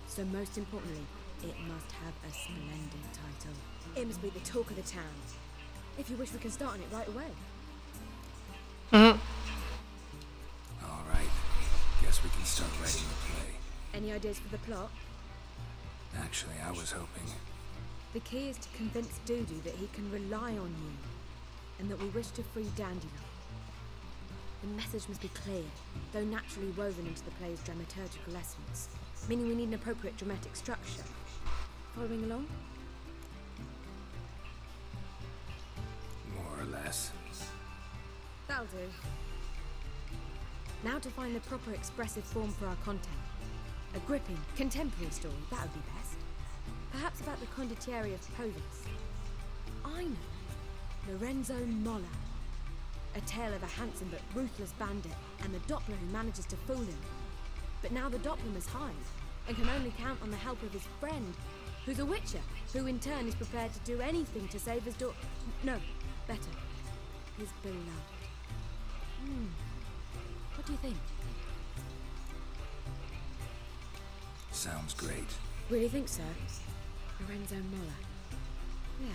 So most importantly, it must have a splendid title. It must be the talk of the town. If you wish, we can start on it right away. Hmm. All right. Guess we can start writing the play. Any ideas for the plot? Actually, I was hoping. The key is to convince Dudu that he can rely on you, and that we wish to free Dandelion. The message must be clear, though naturally woven into the play's dramaturgical essence, meaning we need an appropriate dramatic structure. Following along? More or less. That'll do. Now to find the proper expressive form for our content. A gripping, contemporary story, that would be best. Perhaps about the condottieri of Povis. I know. Lorenzo Molla. A tale of a handsome but ruthless bandit and the Doppler who manages to fool him. But now the Doppler must hide and can only count on the help of his friend, who's a witcher, who in turn is prepared to do anything to save his daughter. No, better, his beloved. Hmm. What do you think? Sounds great. Really think so? Lorenzo Molla. Yeah.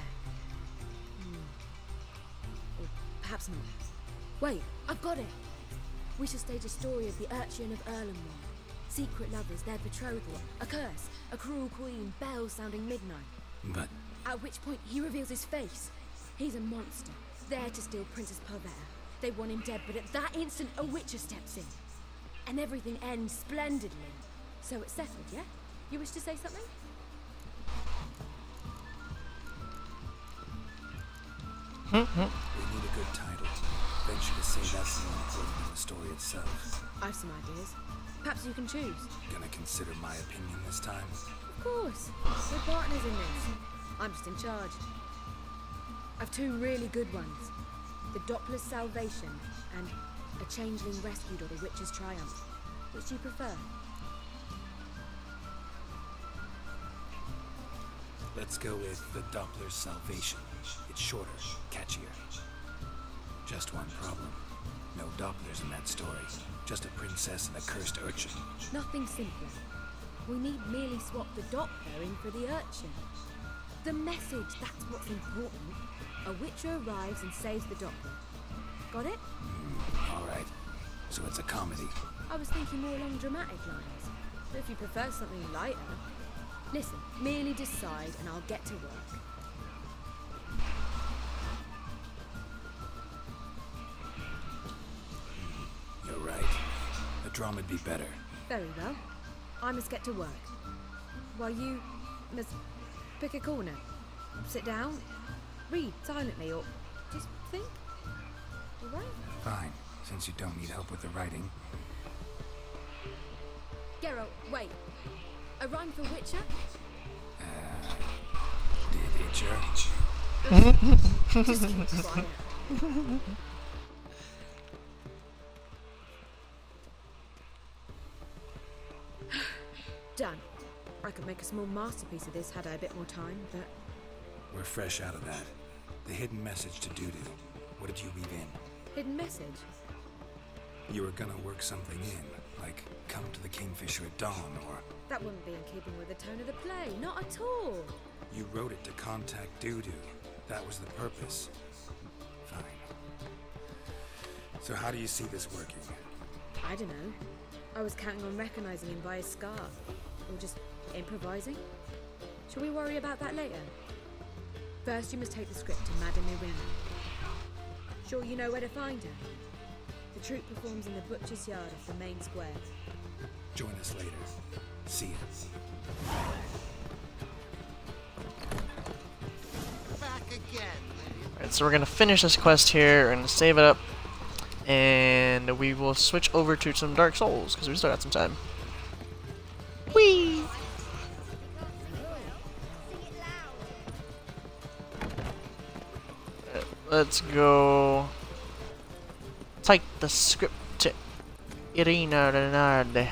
Hmm. Or perhaps not. Wait, I've got it! We shall stage a story of the urchin of Erlenmoor. Secret lovers, their betrothal, a curse, a cruel queen, bells sounding midnight. But At which point he reveals his face. He's a monster, there to steal Princess Pavetta. They want him dead, but at that instant a witcher steps in. And everything ends splendidly. So it's settled, yeah? You wish to say something? Hmm, hmm. we need a good title. Say that's more important than the story itself. I've some ideas. Perhaps you can choose. Gonna consider my opinion this time. Of course. We're partners in this. I'm just in charge. I've two really good ones. The Doppler's Salvation and A Changeling Rescued or The Witch's Triumph. Which do you prefer? Let's go with the Doppler's Salvation. It's shorter, catchier. Just one problem. No Dopplers in that story. Just a princess and a cursed urchin. Nothing simpler. We need merely swap the Doppler in for the urchin. The message, that's what's important. A witcher arrives and saves the Doppler. Got it? Hmm, all right. So it's a comedy. I was thinking more along dramatic lines. But if you prefer something lighter, listen, merely decide and I'll get to work. A drama'd be better. Very well. I must get to work. While you must pick a corner. Sit down, read silently, or just think. All right? Fine, since you don't need help with the writing. Geralt, wait. A rhyme for Witcher? Uh, Did itcher? Just keep quiet. Small masterpiece of this had I a bit more time, but We're fresh out of that. The hidden message to Dudu. What did you weave in? Hidden message? You were gonna work something in, like come to the Kingfisher at dawn, or That wouldn't be in keeping with the tone of the play. Not at all. you wrote it to contact Dudu. That was the purpose. Fine. So how do you see this working? I don't know. I was counting on recognizing him by his scar. Or just improvising. Shall we worry about that later? First, you must take the script to Madame Irina. Sure you know where to find her? The troupe performs in the butcher's yard off the main square. Join us later. See ya. Back again. Alright, so we're gonna finish this quest here, we're gonna save it up, and we will switch over to some Dark Souls, because we still got some time. Whee! Let's go take the script to Irina Renarde.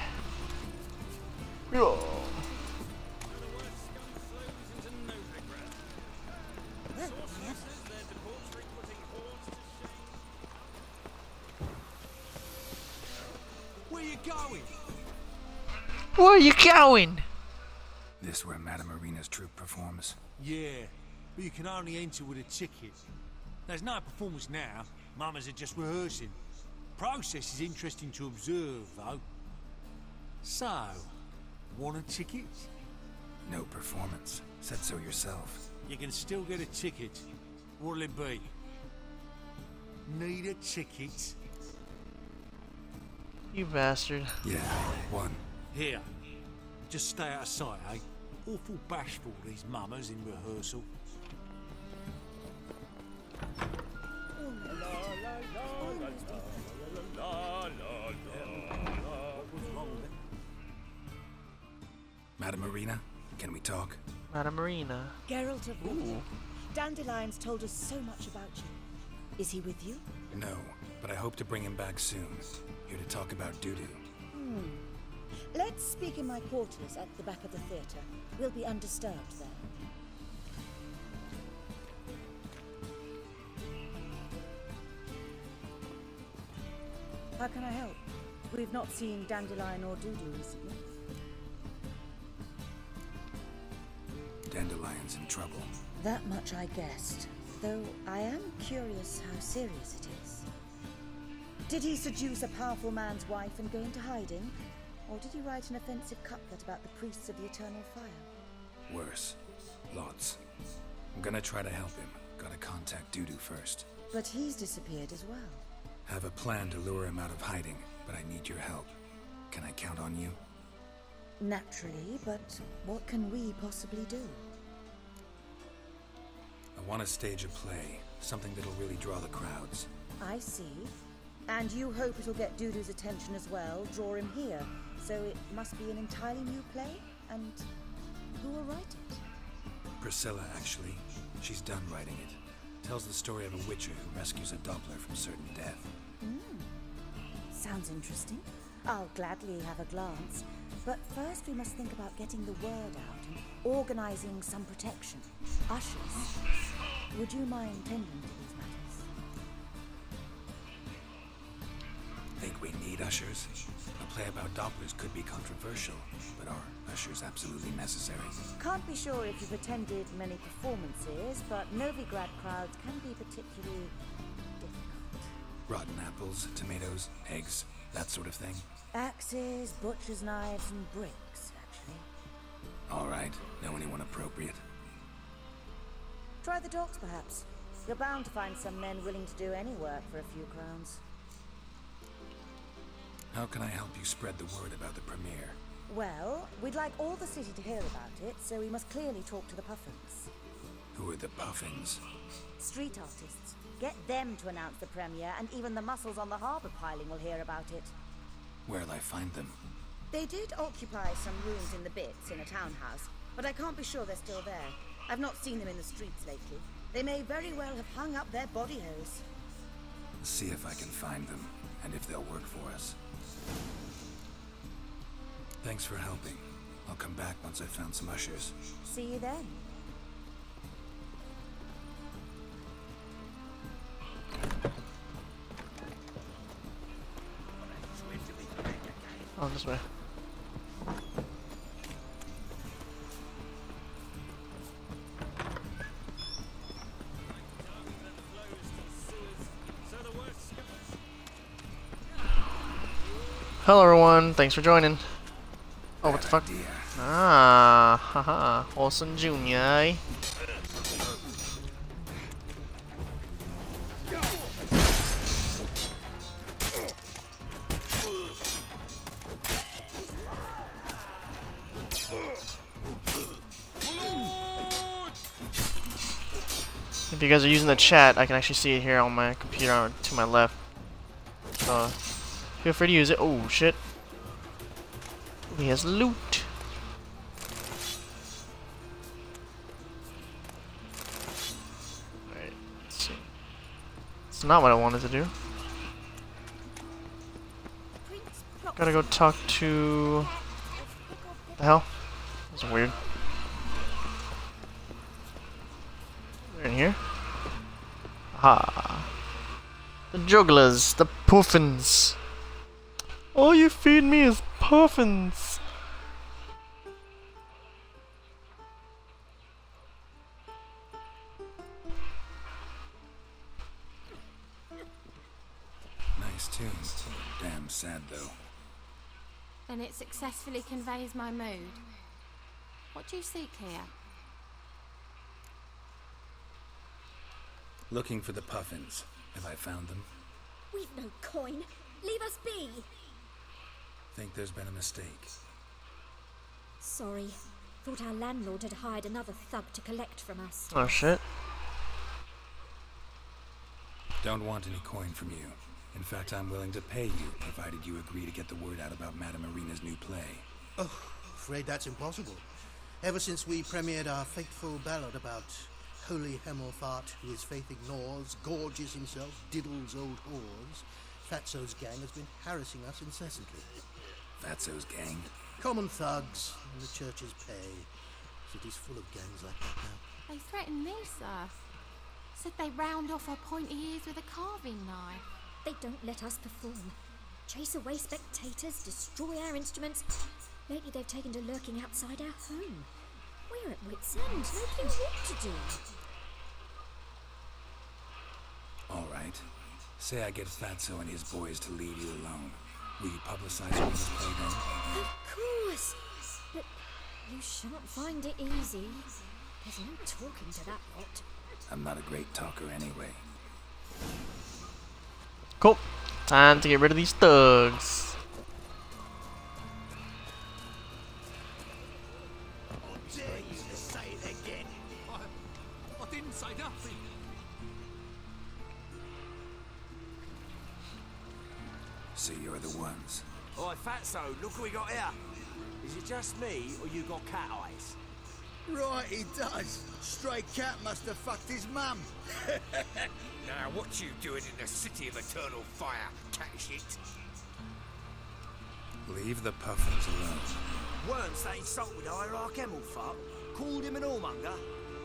Where you going? Where are you going? This where Madame Irina's troupe performs. Yeah, but you can only enter with a ticket. There's no performance now. Mummers are just rehearsing. Process is interesting to observe, though. So, want a ticket? No performance. Said so yourself. You can still get a ticket. What'll it be? Need a ticket? You bastard. Yeah, one. Here. Just stay out of sight, eh? Awful bashful, these mummers in rehearsal. Madame Irina, can we talk? Madame Irina. Geralt of Ooh. Rivia. Dandelion's told us so much about you. Is he with you? No, but I hope to bring him back soon. Here to talk about Dudu. Hmm. Let's speak in my quarters at the back of the theatre. We'll be undisturbed there. How can I help? We've not seen Dandelion or Dudu recently. Dandelion's in trouble. That much I guessed, though I am curious how serious it is. Did he seduce a powerful man's wife and go into hiding? Or did he write an offensive couplet about the priests of the eternal fire? Worse. Lots. I'm gonna try to help him. Gotta contact Dudu first. But he's disappeared as well. I have a plan to lure him out of hiding, but I need your help. Can I count on you? Naturally, but what can we possibly do? I want to stage a play. Something that'll really draw the crowds. I see. And you hope it'll get Dudu's attention as well, draw him here. So it must be an entirely new play? And who will write it? Priscilla, actually. She's done writing it. Tells the story of a witcher who rescues a Doppler from certain death. Sounds interesting. I'll gladly have a glance. But first we must think about getting the word out and organizing some protection. Ushers. Would you mind tending to these matters? Think we need ushers? A play about Dopplers could be controversial, but are ushers absolutely necessary? Can't be sure if you've attended many performances, but Novigrad crowds can be particularly difficult. Rotten apples, tomatoes, eggs, that sort of thing? Axes, butcher's knives, and bricks, actually. All right. Know anyone appropriate? Try the docks, perhaps. You're bound to find some men willing to do any work for a few crowns. How can I help you spread the word about the premiere? Well, we'd like all the city to hear about it, so we must clearly talk to the Puffins. Who are the Puffins? Street artists. Get them to announce the premiere, and even the muscles on the harbour piling will hear about it. Where'll I find them? They did occupy some rooms in the Bits in a townhouse, but I can't be sure they're still there. I've not seen them in the streets lately. They may very well have hung up their body hose. See if I can find them, and if they'll work for us. Thanks for helping. I'll come back once I've found some ushers. See you then. On oh, this way. Hello everyone, thanks for joining. Oh, what the fuck? Ah, haha, Olsen Jr. you guys are using the chat, I can actually see it here on my computer to my left. So, feel free to use it. Oh, shit. He has loot. Alright, see. It's not what I wanted to do. Gotta go talk to... The hell? That's weird. They're in here. Ah. The jugglers, the puffins. All you feed me is puffins. Nice tune. Damn sad though. Then it successfully conveys my mood. What do you seek here? Looking for the puffins. Have I found them? We've no coin. Leave us be. Think there's been a mistake. Sorry. Thought our landlord had hired another thug to collect from us. Oh shit. Don't want any coin from you. In fact, I'm willing to pay you, provided you agree to get the word out about Madame Irina's new play. Oh, afraid that's impossible. Ever since we premiered our fateful ballad about Holy Hemmelfart, who his faith ignores, gorges himself, diddles old whores, Fatso's gang has been harassing us incessantly. Fatso's gang? Common thugs in the church's pay. City's full of gangs like that now. They threatened me, sir. Said they round off our pointy ears with a carving knife. They don't let us perform. Chase away spectators, destroy our instruments. Lately they've taken to lurking outside our home. We're at wit's end, no clue what to do. All right. Say I get Fatso and his boys to leave you alone. Will you publicize your play then? Of course! But you shan't find it easy. There's no talking to that lot. I'm not a great talker anyway. Cool. Time to get rid of these thugs. Fatso, look who we got here. Is it just me, or you got cat eyes? Right, he does. Stray cat must have fucked his mum. Now, what you doing in the city of eternal fire, cat shit? Leave the puffins alone. Worms that insulted Hierarch Hemmelfart, called him an whoremonger.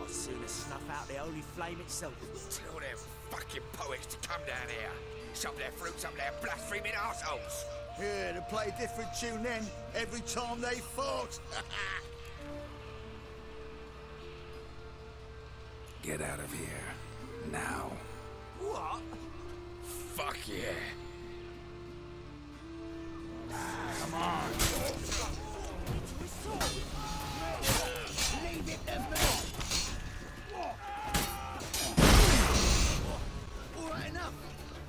I'd sooner snuff out the holy flame itself. Tell them fucking poets to come down here. Shove their fruits up their blaspheming assholes. Yeah, to play a different tune then, every time they fought. Get out of here. Now. What? Fuck yeah. Come on. Leave it me. All right, enough.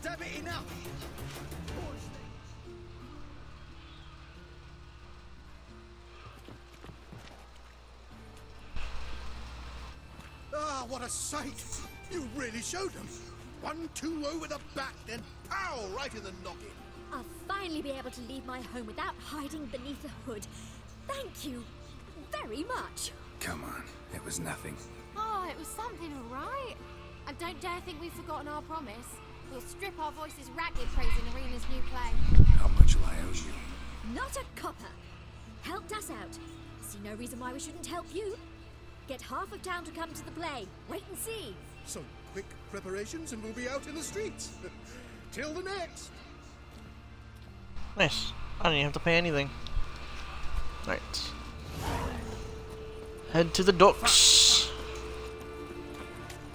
Damn it, enough. Ah, what a sight! You really showed them. One, two over the back, then pow, right in the noggin. I'll finally be able to leave my home without hiding beneath a hood. Thank you very much. Come on. It was nothing. Oh, it was something, alright. And don't dare think we've forgotten our promise. We'll strip our voices ragged praising Irina's new play. How much will I owe you? Not a copper. Helped us out. See no reason why we shouldn't help you. Get half of town to come to the play. Wait and see. Some quick preparations and we'll be out in the streets. Till the next. Nice. I don't even have to pay anything. Right. Head to the docks.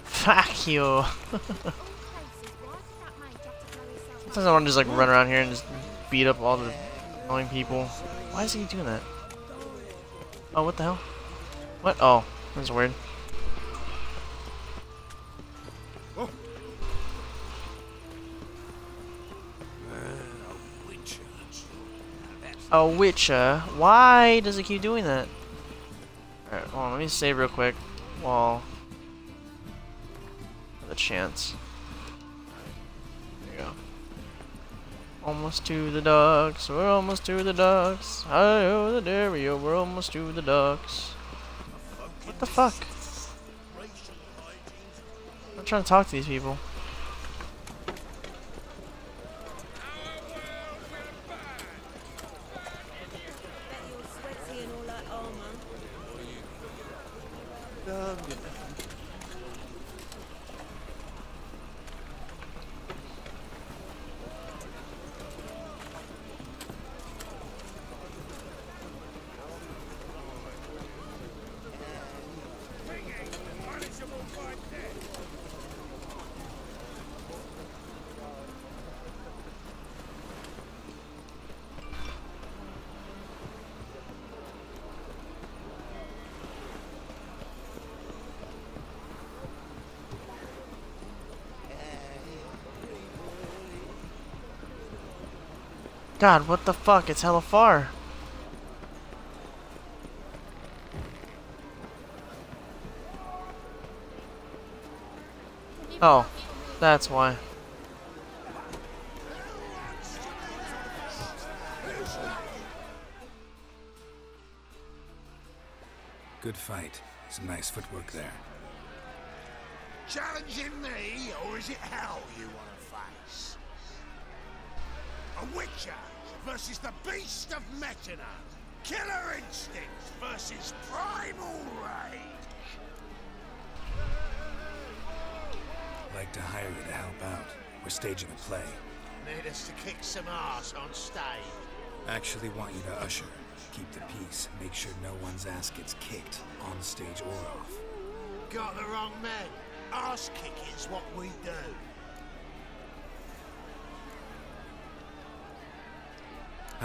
Fuck you. Sometimes I want to just like run around here and just beat up all the annoying people. Why is he doing that? Oh, what the hell? What? Oh, that's weird. A Witcher? Why does it keep doing that? Alright, hold on, let me save real quick while the chance. There you go. Almost to the docks, we're almost to the docks. Hi-yo, the dairy, we're almost to the docks. What the fuck? I'm trying to talk to these people. God, what the fuck? It's hella far. Oh, that's why. Good fight. Some nice footwork there. Challenging me, or is it hell you want to face? A Witcher versus the Beast of Metinna. Killer instinct versus primal rage. Like to hire you to help out. We're staging a play. Need us to kick some ass on stage. Actually want you to usher. Keep the peace. Make sure no one's ass gets kicked, on stage or off. Got the wrong man. Ass kicking's what we do.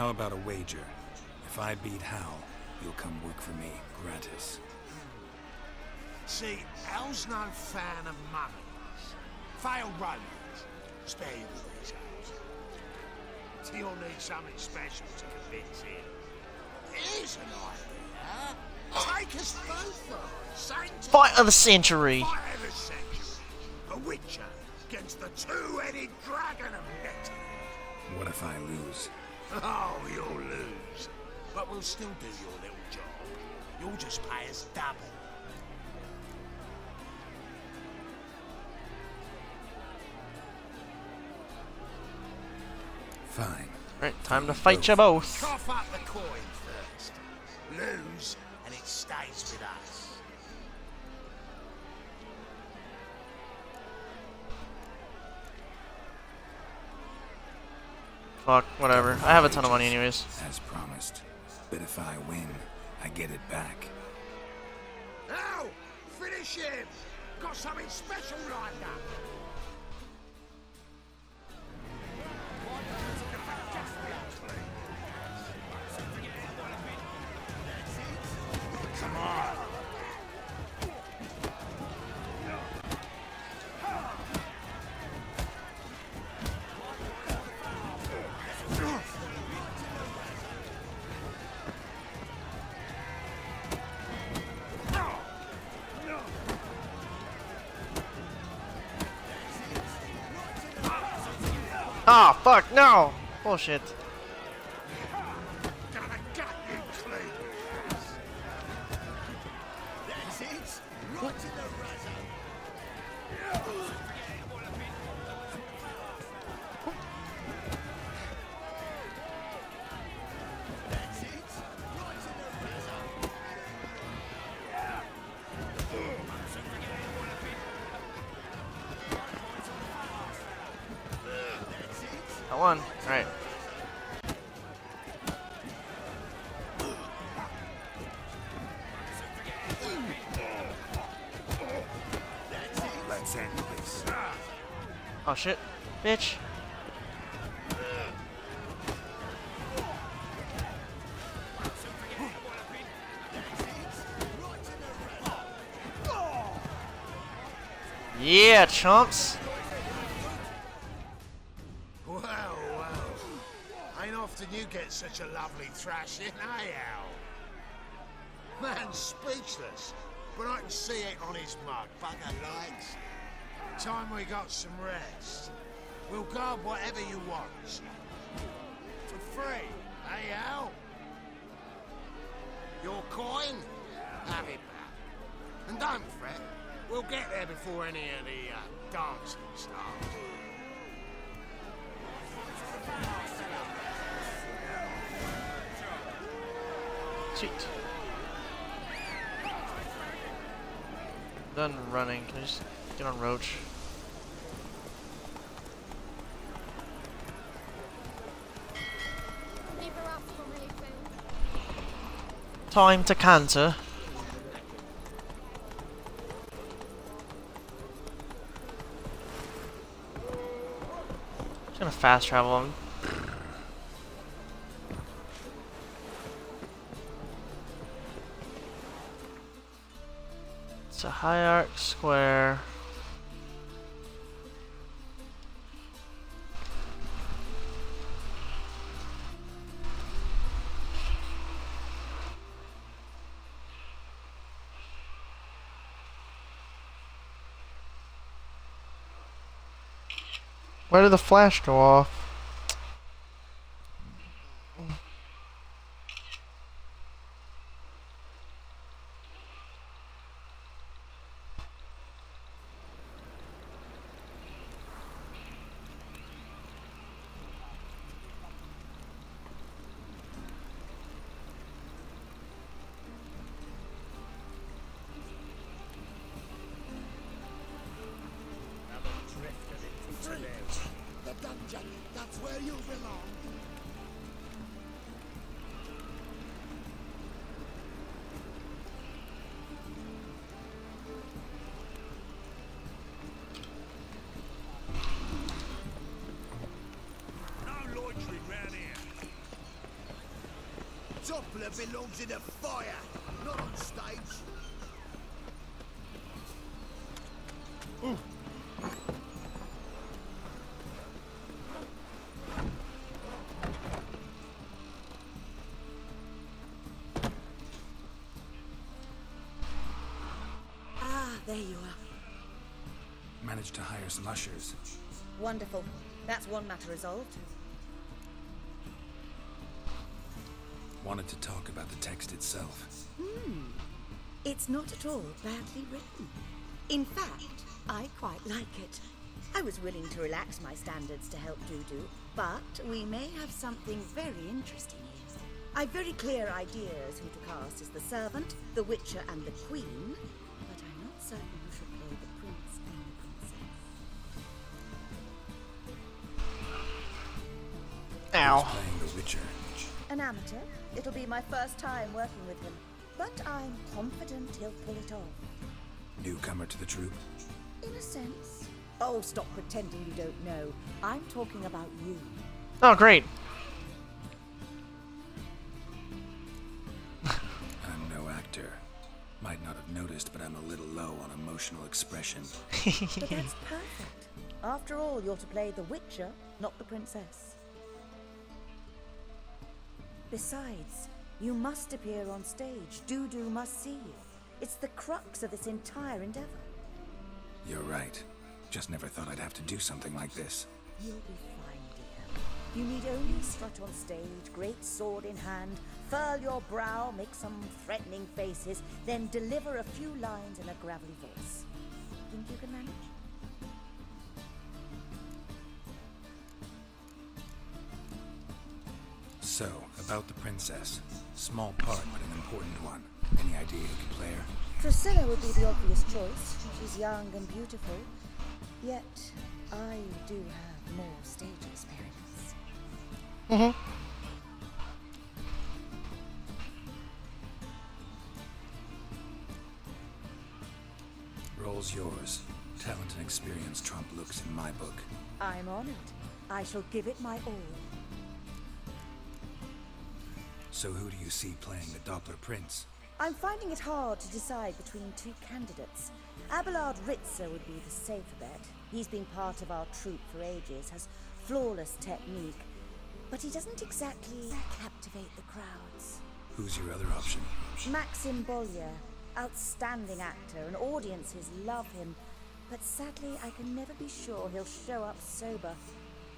How about a wager? If I beat Hal, you'll come work for me, gratis. See, Al's a fan of mummers. Failed romance. Spare you the details. He'll need something special to convince him. Here's an idea. Take us both on. Same Fight of the century. Fight of the century. A Witcher against the two-headed dragon of Metin. What if I lose? Oh, you'll lose. But we'll still do your little job. You'll just pay us double. Fine. Right, time to fight you both. Cough up the coin first. Lose, and it stays with us. Fuck, whatever. I have a ton of money anyways. As promised. But if I win, I get it back. Now, finish him. Got something special lined up. Fuck, no! Bullshit. Chumps. Well, well. Ain't often you get such a lovely thrashing, eh, Al? Man's speechless, but I can see it on his mug. Bugger likes. Time we got some rest. We'll guard whatever you want. For free, eh, Al? Your coin? Have it back. And don't fret, we'll get there before any of the uh, dancing starts. Cheat. Done running. Can I just get on Roach? Leave her up for me, Phil. Time to canter. Fast travel Why did the flash go off? Belongs in the fire, not on stage. Ah, there you are. Managed to hire some ushers. Wonderful. That's one matter resolved. Wanted to talk about the text itself. Hmm. It's not at all badly written. In fact, I quite like it. I was willing to relax my standards to help Dudu, but we may have something very interesting here. I've very clear ideas who to cast as the servant, the witcher, and the queen, but I'm not certain who should play the prince and the princess. Ow. Amateur. It'll be my first time working with him, but I'm confident he'll pull it off. Newcomer to the troupe. In a sense. Oh, stop pretending you don't know. I'm talking about you. Oh, great. I'm no actor. Might not have noticed, but I'm a little low on emotional expression. But that's perfect. After all, you're to play the Witcher, not the princess. Besides, you must appear on stage. Dudu must see you. It's the crux of this entire endeavor. You're right. Just never thought I'd have to do something like this. You'll be fine, dear. You need only strut on stage, great sword in hand, furl your brow, make some threatening faces, then deliver a few lines in a gravelly voice. Think you can manage? So, about the princess. Small part, but an important one. Any idea who could play her? Drusilla would be the obvious choice. She's young and beautiful. Yet, I do have more stage experience. Mm-hmm. Roll's yours. Talent and experience trump looks in my book. I'm honored. I shall give it my all. So who do you see playing the Doppler Prince? I'm finding it hard to decide between two candidates. Abelard Ritzer would be the safer bet. He's been part of our troupe for ages, has flawless technique, but he doesn't exactly captivate the crowds. Who's your other option? Maxim Bollier, outstanding actor, and audiences love him, but sadly I can never be sure he'll show up sober,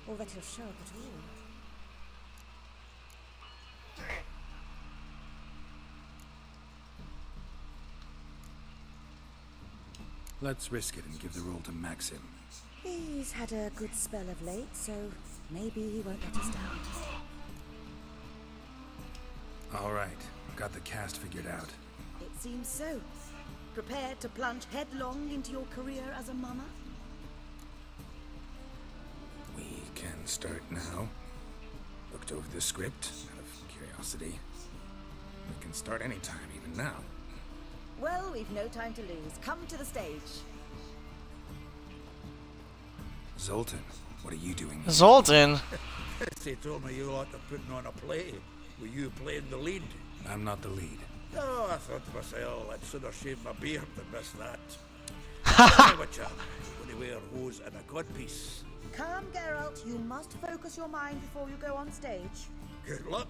or that he'll show up at all. Let's risk it and give the role to Maxim. He's had a good spell of late, so maybe he won't let us down. All right, got the cast figured out. It seems so. Prepared to plunge headlong into your career as a mama? We can start now. Looked over the script out of curiosity. We can start anytime, even now. Well, we've no time to lose. Come to the stage. Zoltan, what are you doing? here? Zoltan. they told me you like to putting on a play. Were you playing the lead? I'm not the lead. Oh, I thought to myself, I'd sooner shave my beard than miss that. anyway, chap, when you wear hose and a codpiece. Calm, Geralt. You must focus your mind before you go on stage. Good luck.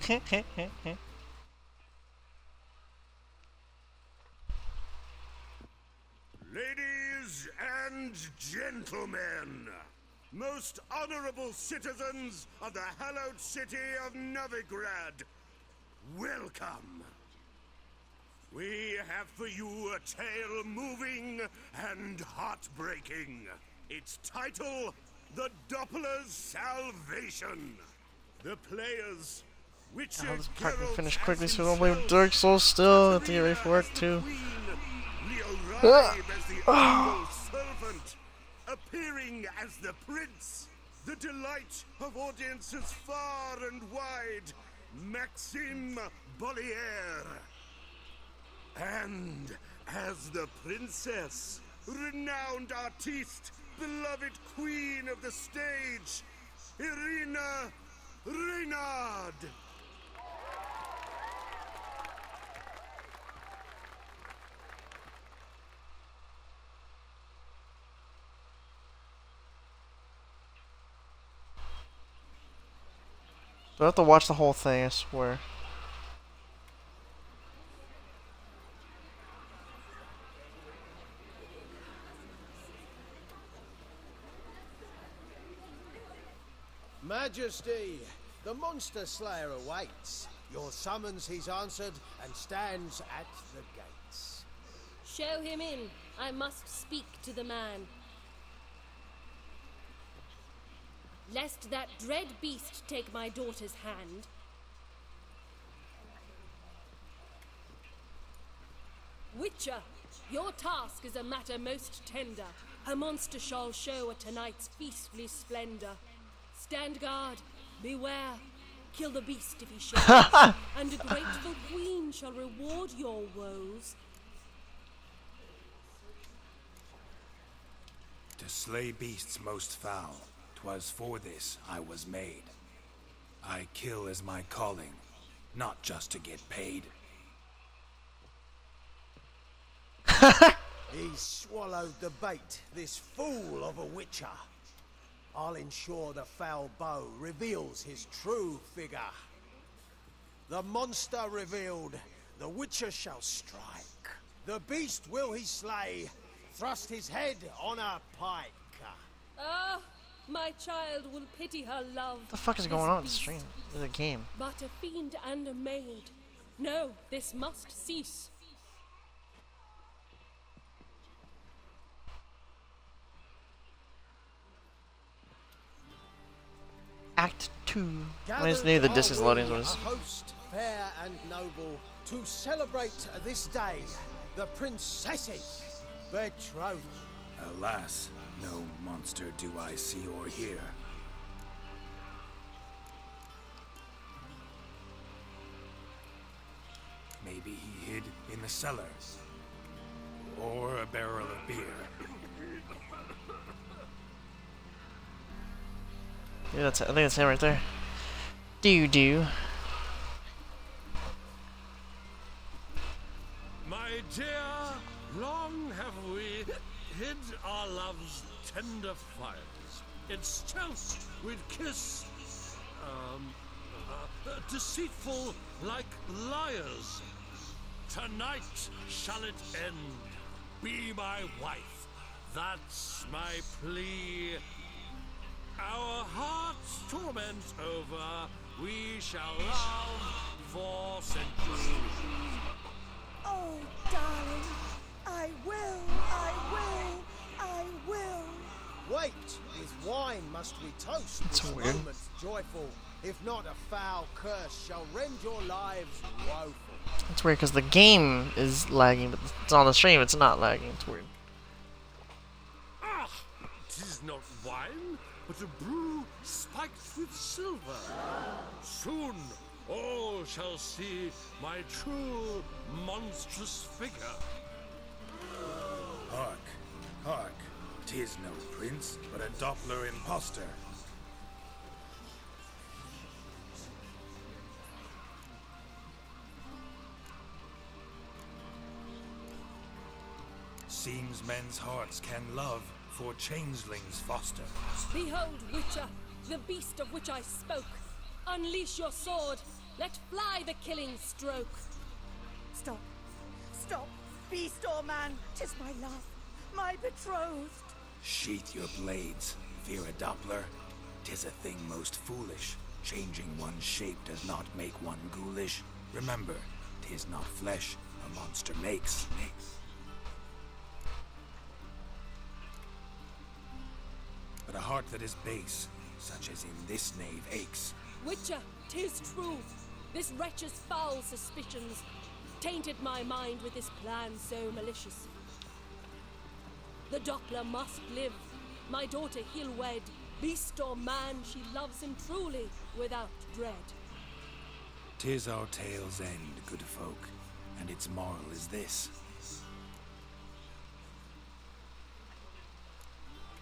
Ladies and gentlemen, most honorable citizens of the hallowed city of Novigrad, welcome. We have for you a tale moving and heartbreaking. Its title, The Doppler's Salvation. The players, Witcher I'll just pack and finish quickly so we don't himself, Dark Souls still. Have to get ready for work too. Leo arrive as the ah! humble servant, appearing as the prince, the delight of audiences far and wide, Maxim Bollier. And as the princess, renowned artiste, beloved queen of the stage, Irina Renarde. Do I have to watch the whole thing? I swear. Majesty, the monster slayer awaits. Your summons he's answered and stands at the gates. Show him in. I must speak to the man. Lest that dread beast take my daughter's hand. Witcher, your task is a matter most tender. Her monster shall show at tonight's feastly splendor. Stand guard, beware. Kill the beast if he shows, and a grateful queen shall reward your woes. To slay beasts most foul, 'twas for this I was made. I kill as my calling, not just to get paid. He swallowed the bait, this fool of a witcher. I'll ensure the foul bow reveals his true figure. The monster revealed, the witcher shall strike. The beast will he slay, thrust his head on a pike. Ah, my child will pity her love. What the fuck is this going on in the beast. stream? In the game. But a fiend and a maid. No, this must cease. Act 2. When it's near the distance loading A was. host fair and noble to celebrate this day, the princess's betrothal. Alas, no monster do I see or hear. Maybe he hid in in the cellars. Or a barrel of beer. Yeah, that's I think that's him right there. Do do. My dear, long have we hid our love's tender fires. Its toast we'd kiss, um, uh, deceitful like liars. Tonight shall it end. Be my wife. That's my plea. Our hearts torment over, we shall love for centuries. Oh, darling, I will, I will, I will. Wait, with wine must we toast That's this weird. moment joyful. If not, a foul curse shall rend your lives woeful. It's weird because the game is lagging, but it's on the stream. It's not lagging. It's weird. Ah, tis not wine, but a brew spiked with silver. Soon all shall see my true monstrous figure. Hark, hark. Tis no prince, but a Doppler impostor. Seems men's hearts can love, for changelings foster. Behold, Witcher, the beast of which I spoke. Unleash your sword. Let fly the killing stroke. Stop, stop, beast or man, tis my love, my betrothed. Sheath your blades, Vera Doppler. Tis a thing most foolish. Changing one's shape does not make one ghoulish. Remember, tis not flesh a monster makes. But a heart that is base, such as in this knave aches. Witcher, tis true. This wretch's foul suspicions tainted my mind with this plan so malicious. The Doppler must live. My daughter he'll wed. Beast or man, she loves him truly, without dread. Tis our tale's end, good folk, and its moral is this.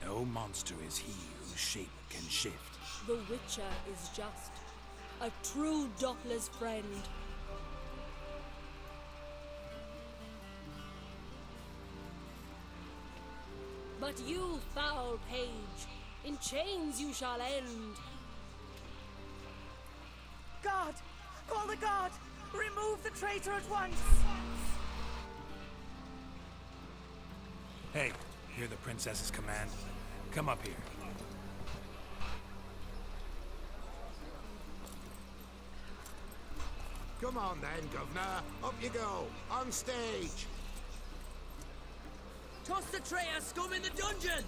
No monster is he whose shape can shift. The Witcher is just a true Doppler's friend. But you, foul page, in chains you shall end. Guard, call the guard, remove the traitor at once. Hey, hear the princess's command? Come up here. Come on then, Governor. Up you go. On stage. Toss the traitor scum in the dungeon!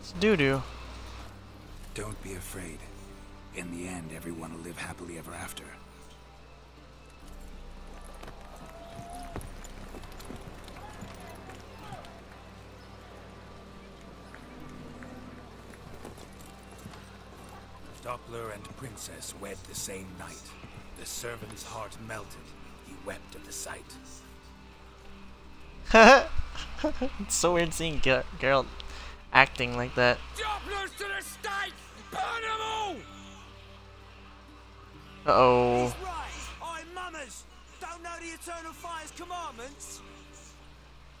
It's doo doo. Don't be afraid. In the end, everyone will live happily ever after. Doppler and Princess wed the same night. The servant's heart melted. He wept at the sight. it's so weird seeing Ger- Geralt acting like that. Dopplers to the stake! Burn them all! Uh oh. I mummers don't know the Eternal Fire's commandments.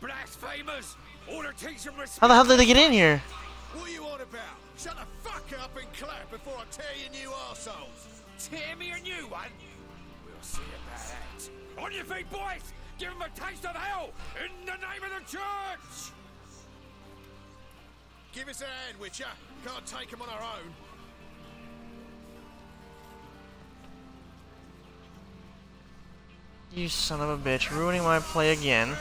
Blasphemers! Order teach them respect! How the hell did they get in here? What are you on about? Shut the fuck up and clap before I tear your new arseholes. Tear me a new one? We'll see about that. On your feet, boys! Give them a taste of hell! In the name of the church! Give us a hand, Witcher. Can't take them on our own. You son of a bitch, ruining my play again.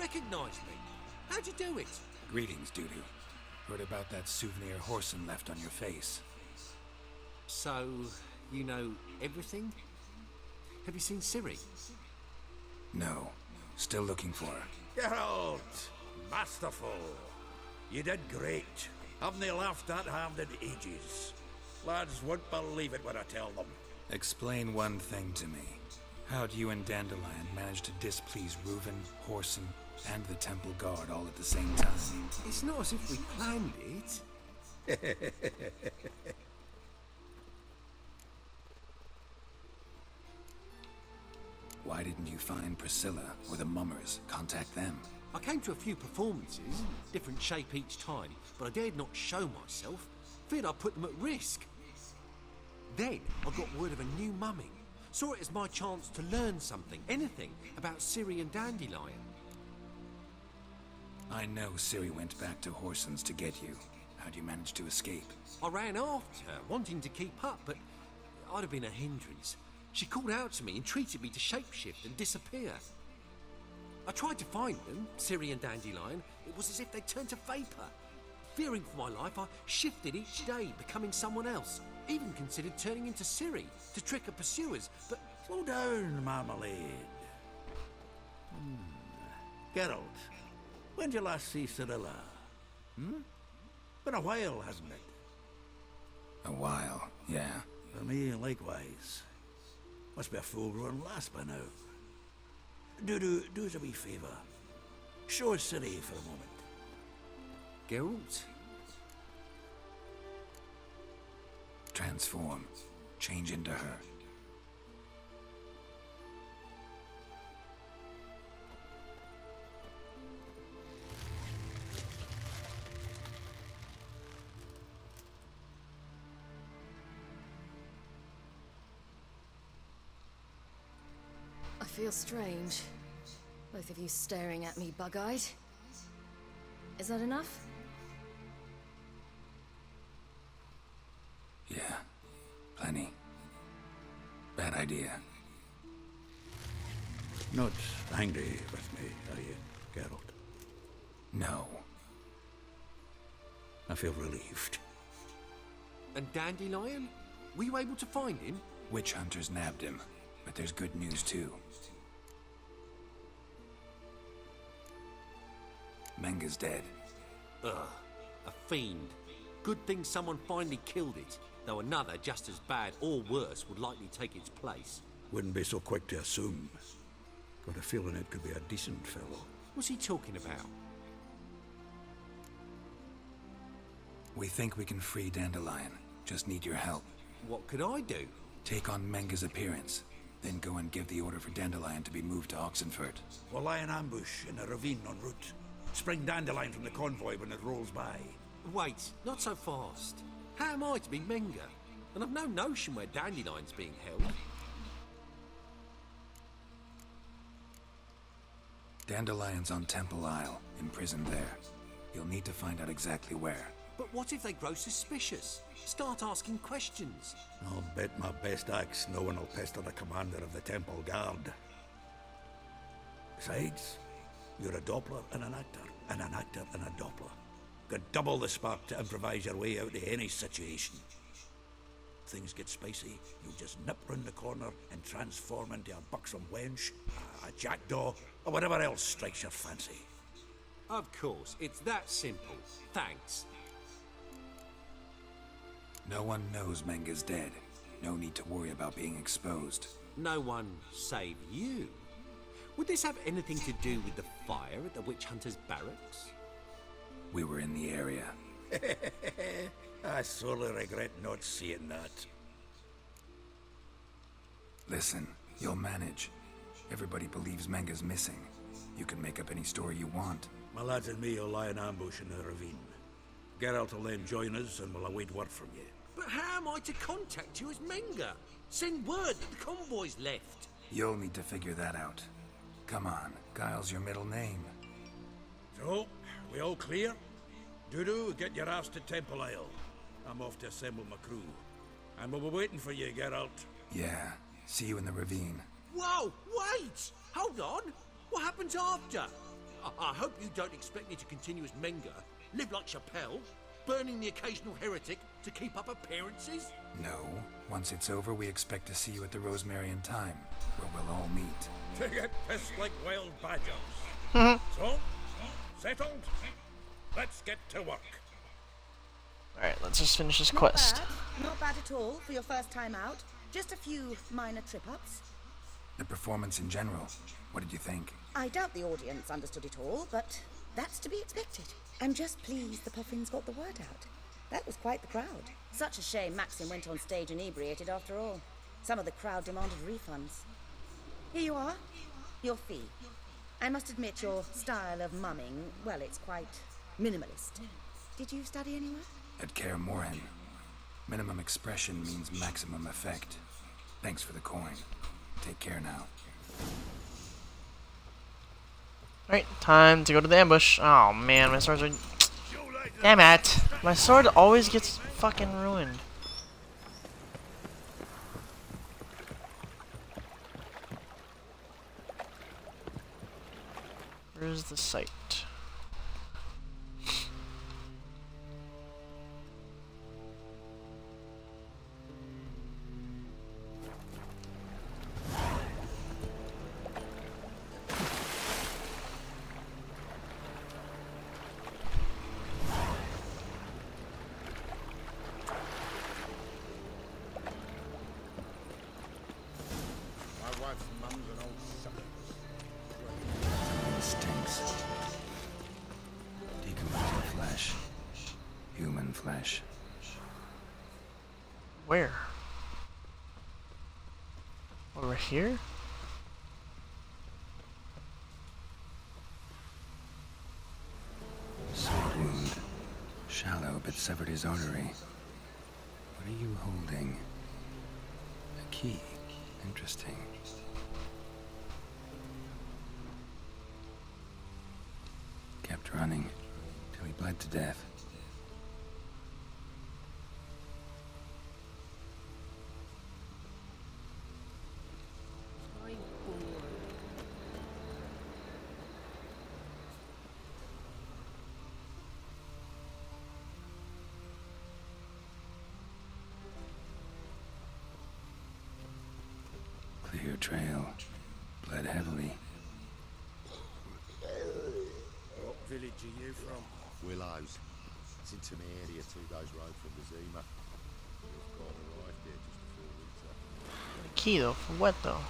You recognize me. How'd you do it? Greetings, Dudu. Heard about that souvenir Whoreson left on your face. So, you know everything? Have you seen Ciri? No. Still looking for her. Geralt! Masterful! You did great. Haven't they laughed that hard in ages? Lads won't believe it when I tell them. Explain one thing to me. How'd you and Dandelion manage to displease Reuven, Whoreson, and the Temple Guard all at the same time? It's not as if we planned it. Why didn't you find Priscilla or the Mummers? Contact them. I came to a few performances, different shape each time, but I dared not show myself. Feared I'd put them at risk. Then I got word of a new mumming. Saw it as my chance to learn something, anything, about Ciri and Dandelion. I know Ciri went back to Whoreson's to get you. How'd you manage to escape? I ran after her, wanting to keep up, but I'd have been a hindrance. She called out to me and treated me to shapeshift and disappear. I tried to find them, Ciri and Dandelion. It was as if they turned to vapor. Fearing for my life, I shifted each day, becoming someone else. Even considered turning into Ciri to trick her pursuers, but Slow down, Marmalade. Hmm. Geralt, when did you last see Cirilla? Hmm? Been a while, hasn't it? A while, yeah. For me, likewise. Must be a full-grown lass by now. Do, do, do us a wee favour. Show us Ciri for a moment. Geralt? Transform. Change into her. I feel strange. Both of you staring at me bug-eyed. Is that enough? Yeah. Plenty. Bad idea. Not angry with me, are you, Geralt? No. I feel relieved. And Dandelion? Were you able to find him? Witch hunters nabbed him, but there's good news too. Menge's dead. Ugh, a fiend. Good thing someone finally killed it, though another just as bad or worse would likely take its place. Wouldn't be so quick to assume. Got a feeling it could be a decent fellow. What's he talking about? We think we can free Dandelion. Just need your help. What could I do? Take on Menge's appearance, then go and give the order for Dandelion to be moved to Oxenfurt. We'll lie in ambush in a ravine en route. Spring Dandelion from the convoy when it rolls by. Wait, not so fast. How am I to be Menge? And I've no notion where Dandelion's being held. Dandelion's on Temple Isle, imprisoned there. You'll need to find out exactly where. But what if they grow suspicious? Start asking questions. I'll bet my best axe no one will pester the commander of the Temple Guard. Besides, you're a Doppler and an actor, and an actor and a Doppler. Got double the spark to improvise your way out of any situation. Things get spicy, you just nip round the corner and transform into a buxom wench, a, a jackdaw, or whatever else strikes your fancy. Of course, it's that simple. Thanks. No one knows Menge's dead. No need to worry about being exposed. No one save you. Would this have anything to do with the fire at the witch hunter's barracks? We were in the area. I sorely regret not seeing that. Listen, you'll manage. Everybody believes Menge's missing. You can make up any story you want. My lads and me will lie in ambush in the ravine. Geralt will then join us and we'll await word from you. But how am I to contact you as Menga? Send word that the convoy's left. You'll need to figure that out. Come on, Guile's your middle name. So, we all clear? Dudu, get your ass to Temple Isle. I'm off to assemble my crew. And we'll be waiting for you, Geralt. Yeah, see you in the ravine. Whoa, wait! Hold on! What happens after? I, I hope you don't expect me to continue as Menge, live like Chappelle, burning the occasional heretic to keep up appearances? No. Once it's over, we expect to see you at the Rosemary and Thyme, where we'll all meet. To get pissed like wild badgers. so, settled? Let's get to work. Alright, let's just finish this Not quest. bad. Not bad at all for your first time out. Just a few minor trip-ups. The performance in general, what did you think? I doubt the audience understood it all, but that's to be expected. I'm just pleased the Puffins got the word out. That was quite the crowd. Such a shame Maxim went on stage inebriated after all. Some of the crowd demanded refunds. Here you are. Your fee. I must admit your style of mumming, well, it's quite minimalist. Did you study anywhere? At Kaer Morhen. Minimum expression means maximum effect. Thanks for the coin. Take care now. Alright, time to go to the ambush. Oh man, my swords are. Damn it! My sword always gets fucking ruined. Where's the site? Running till he bled to death. Clear trail. Bled heavily. What village are you from? Willows. It's into my area, two days' road from the Zima. We've got arrived there just before winter. The key though, for what though?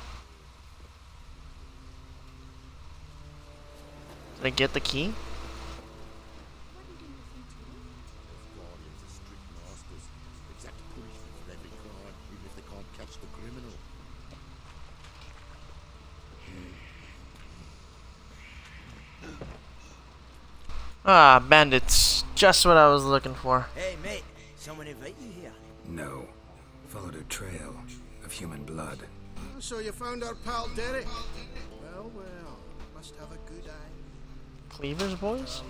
Did I get the key? Ah, bandits. Just what I was looking for. Hey, mate. Someone invite you here? No. Followed a trail of human blood. So you found our pal Derek? Well, well, must have a good eye. Cleavers, boys? A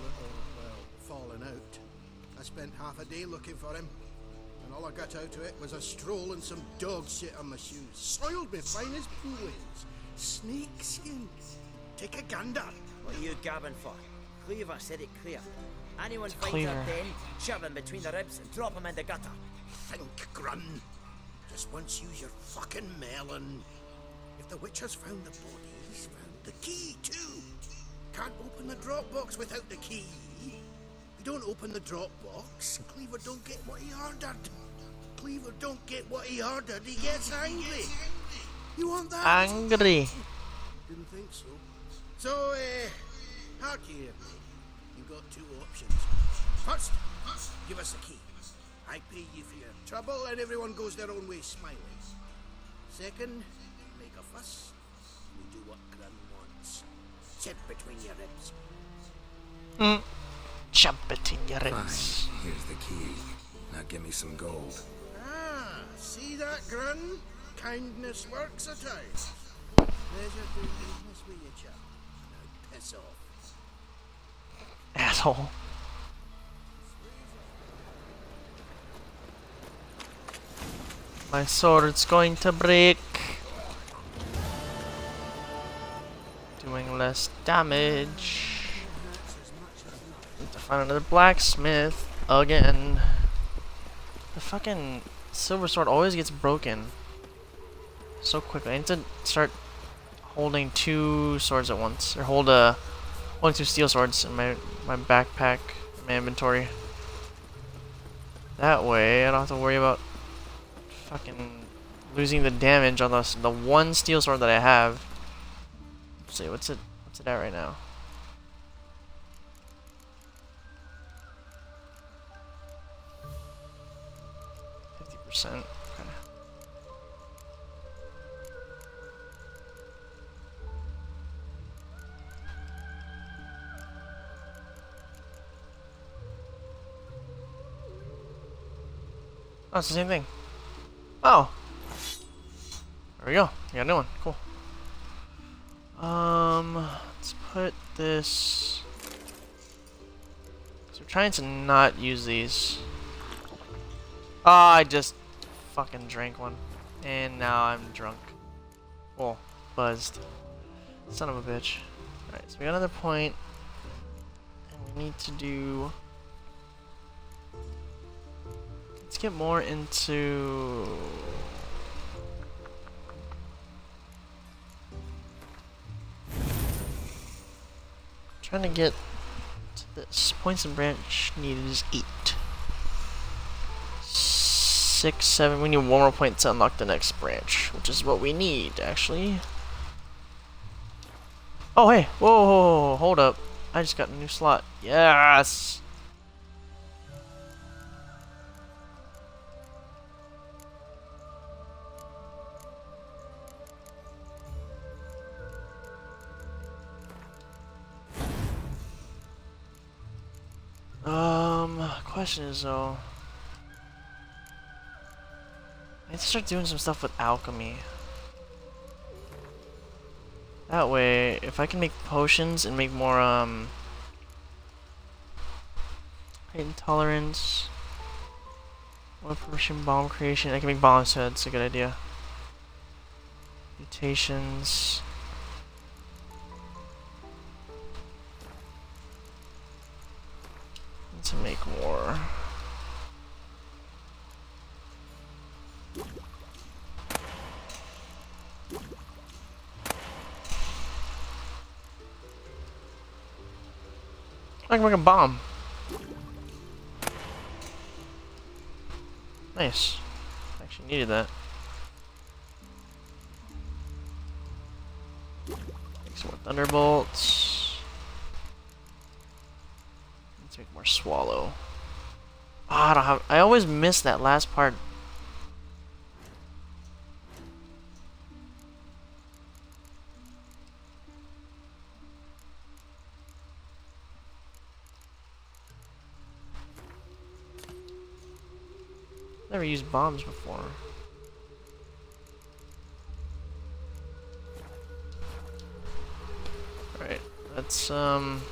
well, fallen out. I spent half a day looking for him, and all I got out of it was a stroll and some dog shit on my shoes. Soiled me fine as poolings. Snake skin. Take a gander. What are you gabbing for? Cleaver said it clear. Anyone It's finds clear. her den, shove him between the ribs and drop him in the gutter. Think, Grun. Just once use your fucking melon. If the witch has found the body, he's found the key too. Can't open the drop box without the key. If you don't open the drop box, Cleaver don't get what he ordered. Cleaver don't get what he ordered, he gets angry. You want that? Angry. Didn't think so. So, uh, how do you You've got two options. First, give us the key. I pay you for your trouble, and everyone goes their own way smiling. Second, make a fuss. We do what Grun wants. Sit between your ribs. Mm. Jump between your ribs. Fine. Here's the key. Now give me some gold. Ah, see that, Grun? Kindness works at times. Pleasure doing business with you, chap. Now piss off. Asshole. My sword's going to break. Doing less damage. Need to find another blacksmith again. The fucking silver sword always gets broken so quickly. I need to start holding two swords at once, or hold a holding two steel swords in my my backpack, my inventory. That way, I don't have to worry about fucking losing the damage on the the one steel sword that I have. Let's see, what's it what's it at right now? Fifty percent. Oh, it's the same thing. Oh. There we go. We got a new one. Cool. Um, let's put this. So we're trying to not use these. Oh, I just fucking drank one. And now I'm drunk. Well, buzzed. Son of a bitch. Alright, so we got another point. And we need to do... Let's get more into... Trying to get to this. Points and branch needed is 8. 6, 7. We need one more point to unlock the next branch, which is what we need, actually. Oh, hey! Whoa, hold up. I just got a new slot. Yes! Um, question is though, I need to start doing some stuff with alchemy. That way, if I can make potions and make more, um, intolerance, more potion bomb creation, I can make bombs, so that's a good idea. Mutations. Make more. I can make a bomb. Nice. Actually needed that. Make some more thunderbolts. Let's make more swallow. Oh, I have. I always miss that last part. Never used bombs before. Alright, let's um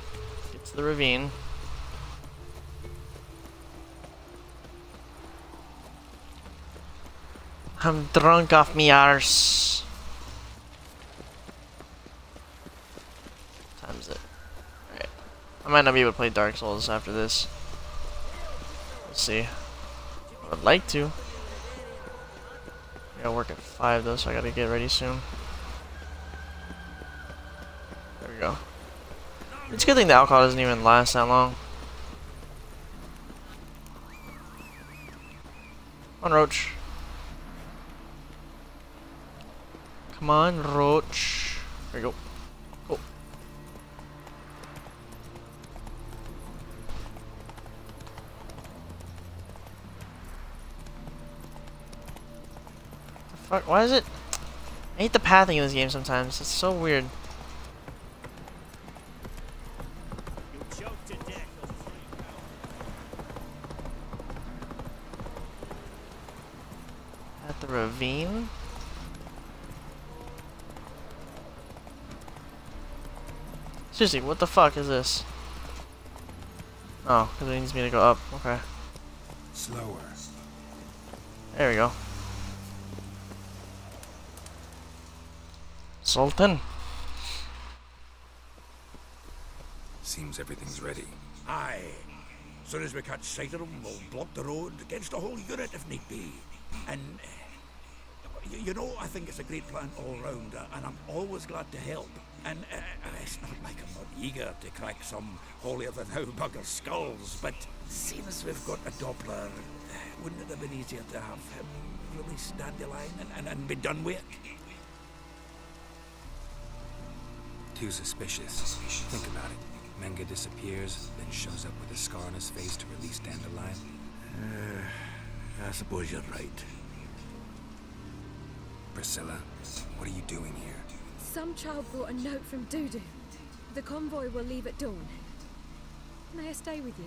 get to the ravine. I'm drunk off me arse. Times it. Alright. I might not be able to play Dark Souls after this. We'll see. I would like to. I gotta work at 5 though, so I gotta get ready soon. There we go. It's a good thing the alcohol doesn't even last that long. On, Roach. Come on, roach. There you go. Oh. The fuck, why is it? I hate the pathing in this game sometimes. It's so weird. Seriously, what the fuck is this? Oh, because it needs me to go up. Okay. Slower. There we go. Zoltan. Seems everything's ready. Aye. Soon as we catch sight of them, we'll block the road against the whole unit if need be. And, you, you know, I think it's a great plan all round, and I'm always glad to help. And uh, it's not like I'm not eager to crack some holier-than-thou bugger skulls, but seeing as we've got a Doppler, uh, wouldn't it have been easier to have him release Dandelion and, and, and be done with it? Too suspicious. Think about it. Menge disappears, then shows up with a scar on his face to release Dandelion. Uh, I suppose you're right. Priscilla, what are you doing here? Some child brought a note from Dudu. The convoy will leave at dawn. May I stay with you?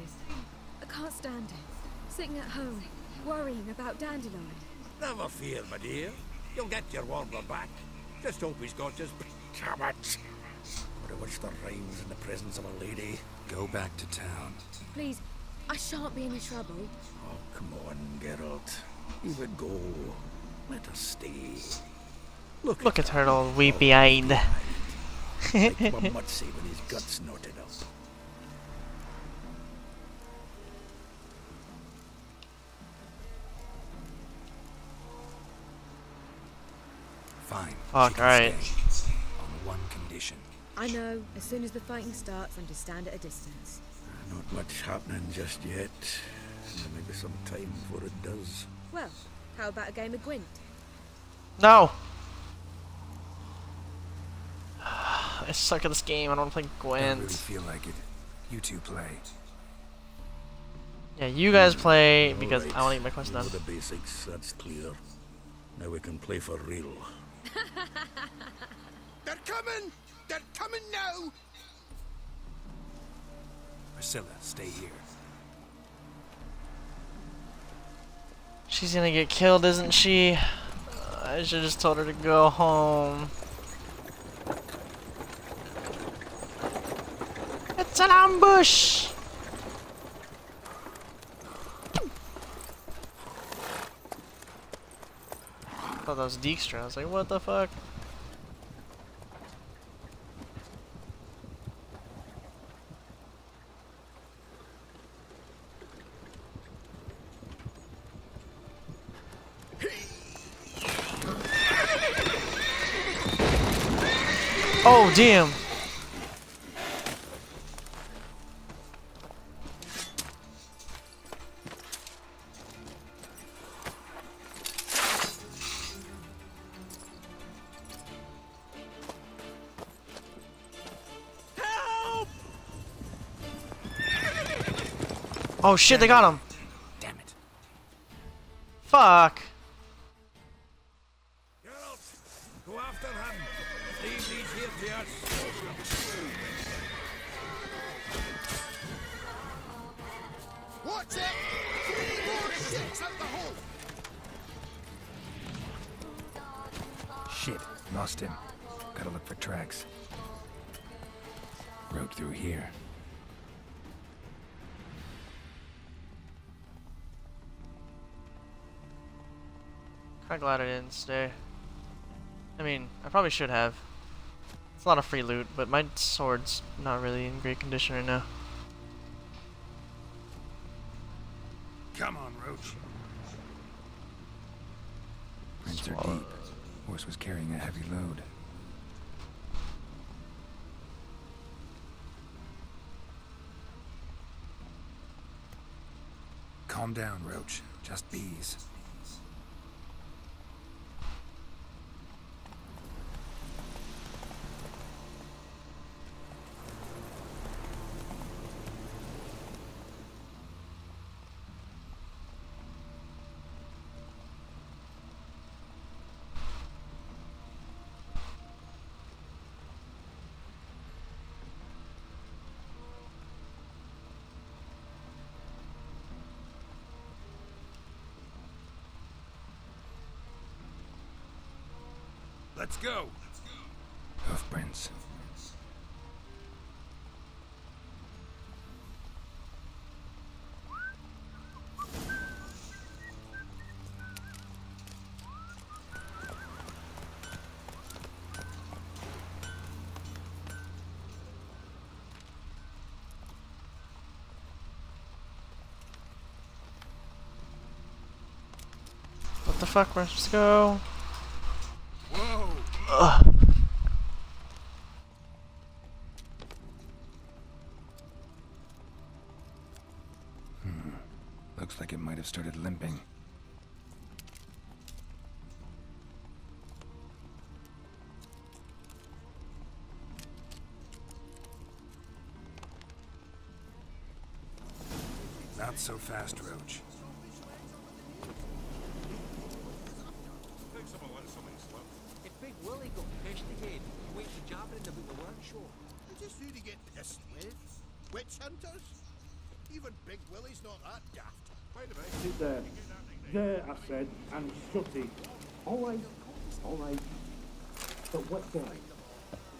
I can't stand it. Sitting at home, worrying about Dandelion. Never fear, my dear. You'll get your warbler back. Just hope he's got his... Damn it! Would have wished the rhymes in the presence of a lady. Go back to town. Please, I shan't be any trouble. Oh, come on, Geralt. Even go. Let us stay. Look, Look at her all weepy-eyed. like Mamutsi with his guts knotted up. Fine. Fuck, she alright. On one condition. I know, as soon as the fighting starts, I'm to stand at a distance. Ah, not much happening just yet. There may be some time before it does. Well, how about a game of Gwent? No! I suck at this game. I don't want to play Don't really feel like it. You two play. Yeah, you guys mm. play because Alright, I want to get my quest we done. the basics, that's clear. Now we can play for real. They're coming! They're coming now! Priscilla, stay here. She's gonna get killed, isn't she? I should just told her to go home. It's an ambush! I thought that was Dijkstra. I was like, what the fuck? Oh, damn. Oh shit, they got him. Damn it. Fuck. Glad I didn't stay. I mean, I probably should have. It's a lot of free loot, but my sword's not really in great condition right now. Come on, Roach. Prints are deep. Horse was carrying a heavy load. Calm down, Roach. Just bees. Let's go. Hoofprints. What the fuck? Where's supposed to go? Ugh. Hmm. Looks like it might have started limping. Not so fast, Roach. If Big Willie got pissed again, you ain't for jabbing him about the workshop. Just who to get pissed with? Witch hunters? Even Big Willie's not that daft. Wait a minute. Sit there. There, I said, and shut it. All right, all right. But what then?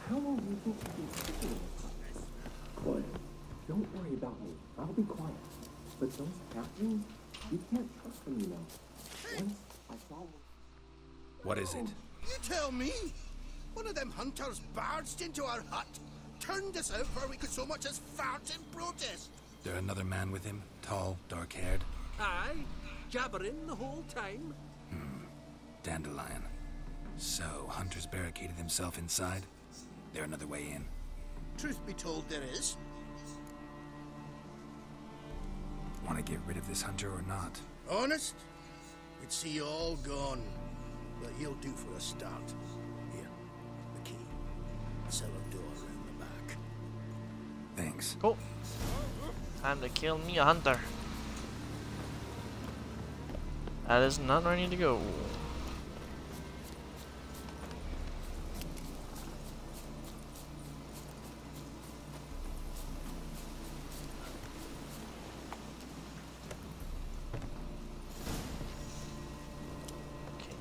How long do you think you can stick in this? Quiet. Don't worry about me. I'll be quiet. But those captains, you can't trust them, you know. Once I saw one. What is it? You tell me. One of them hunters barged into our hut, turned us out before we could so much as fart in protest. There another man with him? Tall, dark-haired? Aye, jabbering the whole time. Hmm, dandelion. So, Hunter's barricaded himself inside? There another way in? Truth be told, there is. Want to get rid of this hunter or not? Honest? We'd see you all gone. But he'll do for a start. Here, the key. Cellar door around the back. Thanks. Cool. Time to kill me a hunter. Uh, that is not where I need to go.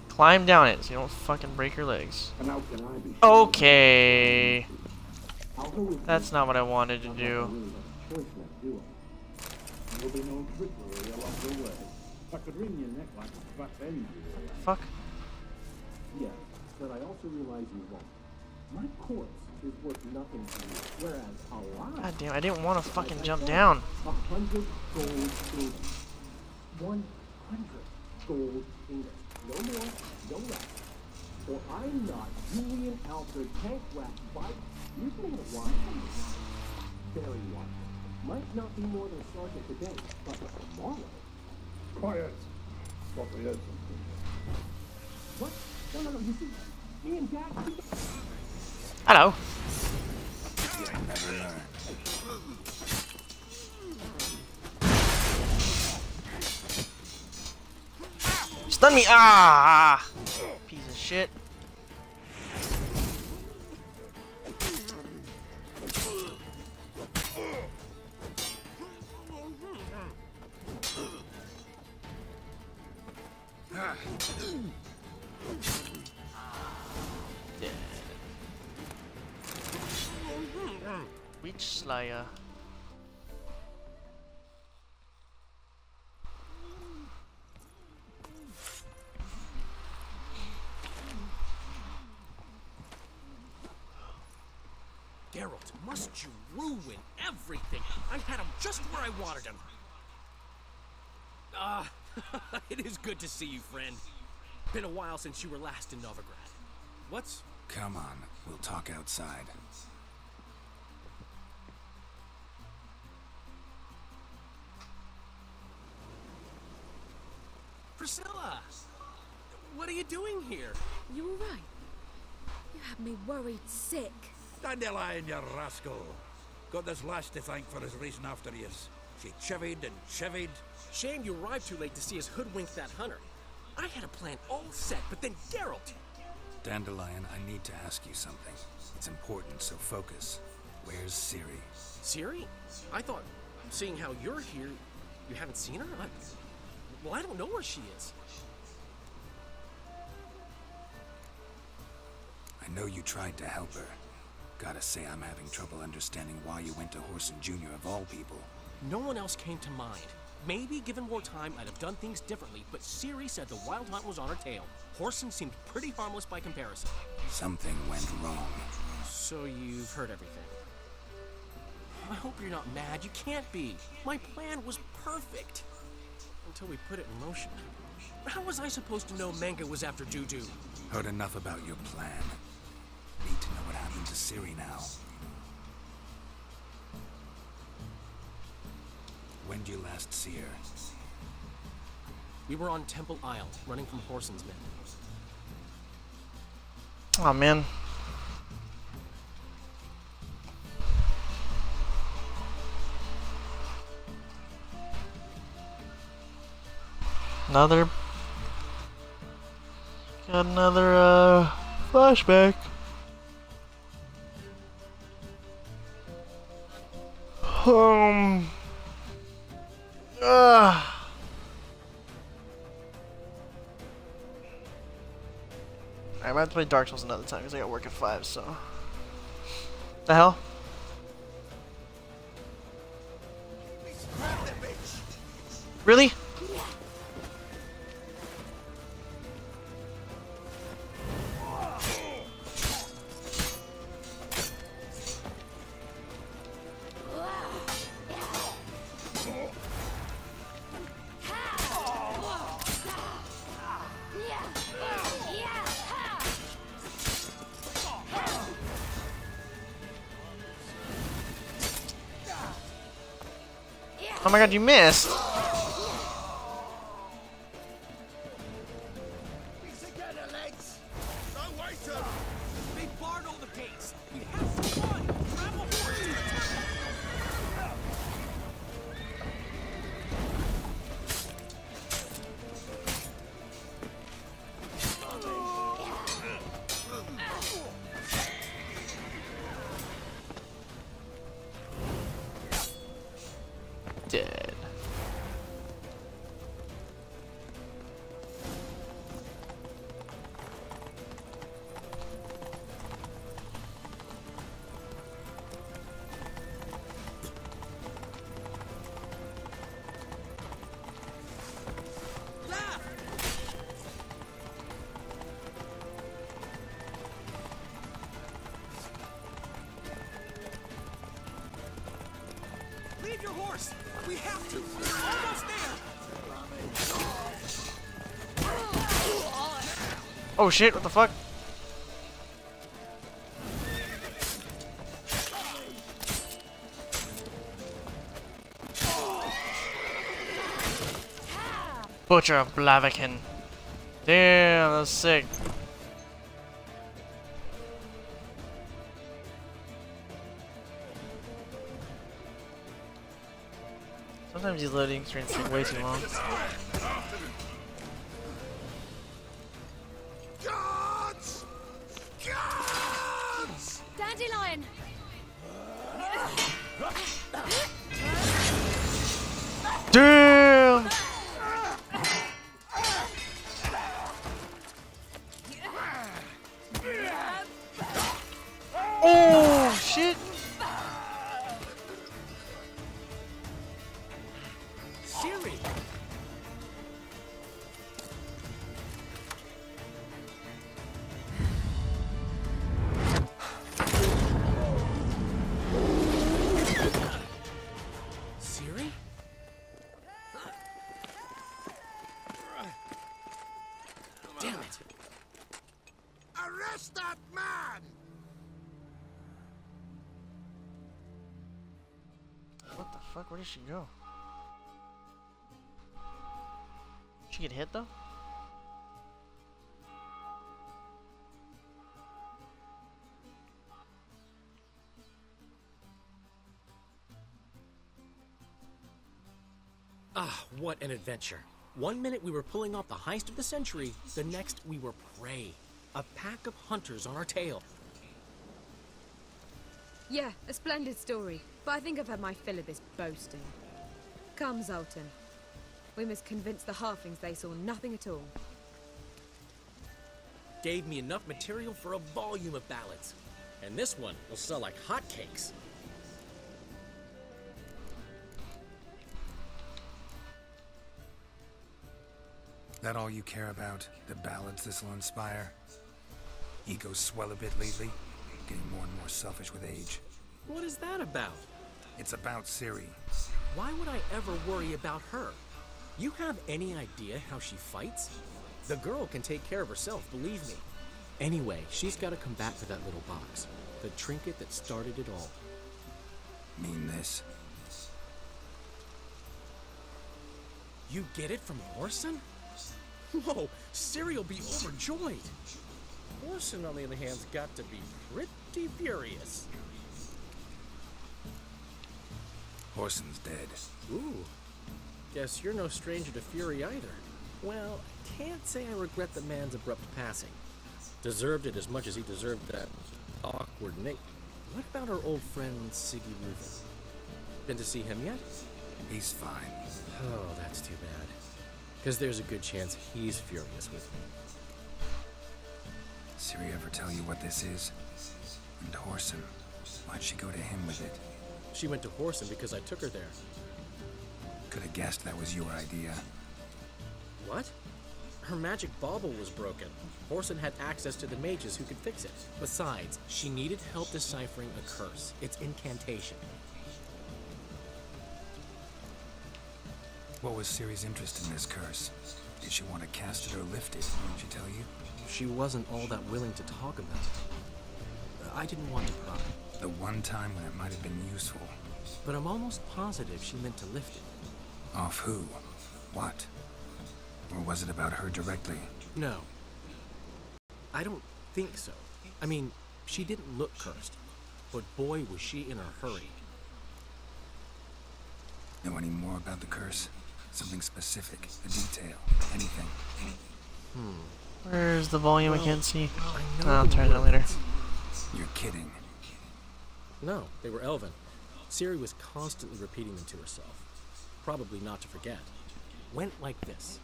Climb down it so you don't fucking break your legs. And how can I be? Okay. I'll go with That's not what I wanted to do. Got really no choice left, do I? There'll be no trickery along the way. I could wring your neck like a fat end. Fuck. Yeah, but I also realize you're wrong. My corpse is worth nothing to you, whereas alive. God damn, I didn't want to fucking jump down. A hundred gold ingots. One hundred gold ingots. No more, no less. Or I'm not Julian Alfred tank rat bite. You've made a wise Very wise. Might not be more than a sergeant today, but tomorrow. Quiet. Thought we had something. What? No, no, no. You see, me and Dad. we- Hello. You never learn. Stun me! Ah! Piece of shit. Witch Slayer. Geralt, must you ruin everything? I had him just where I wanted him. Ah, it is good to see you, friend. Been a while since you were last in Novigrad. What's... Come on, we'll talk outside. Priscilla! What are you doing here? You all right? You had me worried sick. Dandelion, you rascal. Got this lass to thank for his racing after yous. She chivied and chivied. Shame you arrived too late to see us hoodwink that hunter. I had a plan all set, but then Geralt... Dandelion, I need to ask you something. It's important, so focus. Where's Ciri? Ciri? I thought, seeing how you're here, you haven't seen her? I, well, I don't know where she is. I know you tried to help her. Gotta say I'm having trouble understanding why you went to Whoreson Jr. of all people. No one else came to mind. Maybe, given more time, I'd have done things differently, but Ciri said the Wild Hunt was on her tail. Whoreson seemed pretty harmless by comparison. Something went wrong. So you've heard everything. I hope you're not mad. You can't be. My plan was perfect. Until we put it in motion. How was I supposed to know Menge was after Dudu? Heard enough about your plan. Need to know what happened to Ciri now. When did you last see her? We were on Temple Isle, running from Whoreson's men. Oh man. Another got another uh flashback. Um uh, I might have to play Dark Souls another time because I got work at 5, so. The hell? Really? Oh my god, you missed! Oh shit, what the fuck? Butcher of Blaviken. Damn, that's sick. Sometimes these loading screens take way too long. Where did she go? She get hit though? Ah, what an adventure. One minute we were pulling off the heist of the century, the next we were prey. A pack of hunters on our tail. Yeah, a splendid story. But I think I've had my fill of this boasting. Come, Zoltan. We must convince the halflings they saw nothing at all. gave me enough material for a volume of ballads. And this one will sell like hotcakes. That all you care about? The ballads this will inspire? Ego swell a bit lately? Getting more and more selfish with age. What is that about? It's about Ciri. Why would I ever worry about her? You have any idea how she fights? The girl can take care of herself, believe me. Anyway, she's got to come back for that little box. The trinket that started it all. Mean this? You get it from Whoreson? Whoa, Ciri will be overjoyed. Whoreson, on the other hand, has got to be pretty furious. Whoreson's dead. Ooh. Guess you're no stranger to fury either. Well, I can't say I regret the man's abrupt passing. Deserved it as much as he deserved that awkward Nate. What about our old friend Sigi Reuven? Been to see him yet? He's fine. Oh, that's too bad. Because there's a good chance he's furious with me. Ciri ever tell you what this is? And Whoreson, why'd she go to him with it? She went to Whoreson because I took her there. Could have guessed that was your idea. What? Her magic bauble was broken. Whoreson had access to the mages who could fix it. Besides, she needed help deciphering a curse. It's incantation. What was Ciri's interest in this curse? Did she want to cast it or lift it? Didn't she tell you? She wasn't all that willing to talk about it. I didn't want to pry. The one time when it might have been useful. But I'm almost positive she meant to lift it. Off who? What? Or was it about her directly? No. I don't think so. I mean, she didn't look cursed. But boy, was she in a hurry. Know any more about the curse? Something specific, a detail, anything? Hmm. Where's the volume? Well, I can't see. I know I'll the try that later. You're kidding. No, they were Elven. Ciri was constantly repeating them to herself. Probably not to forget. Went like this.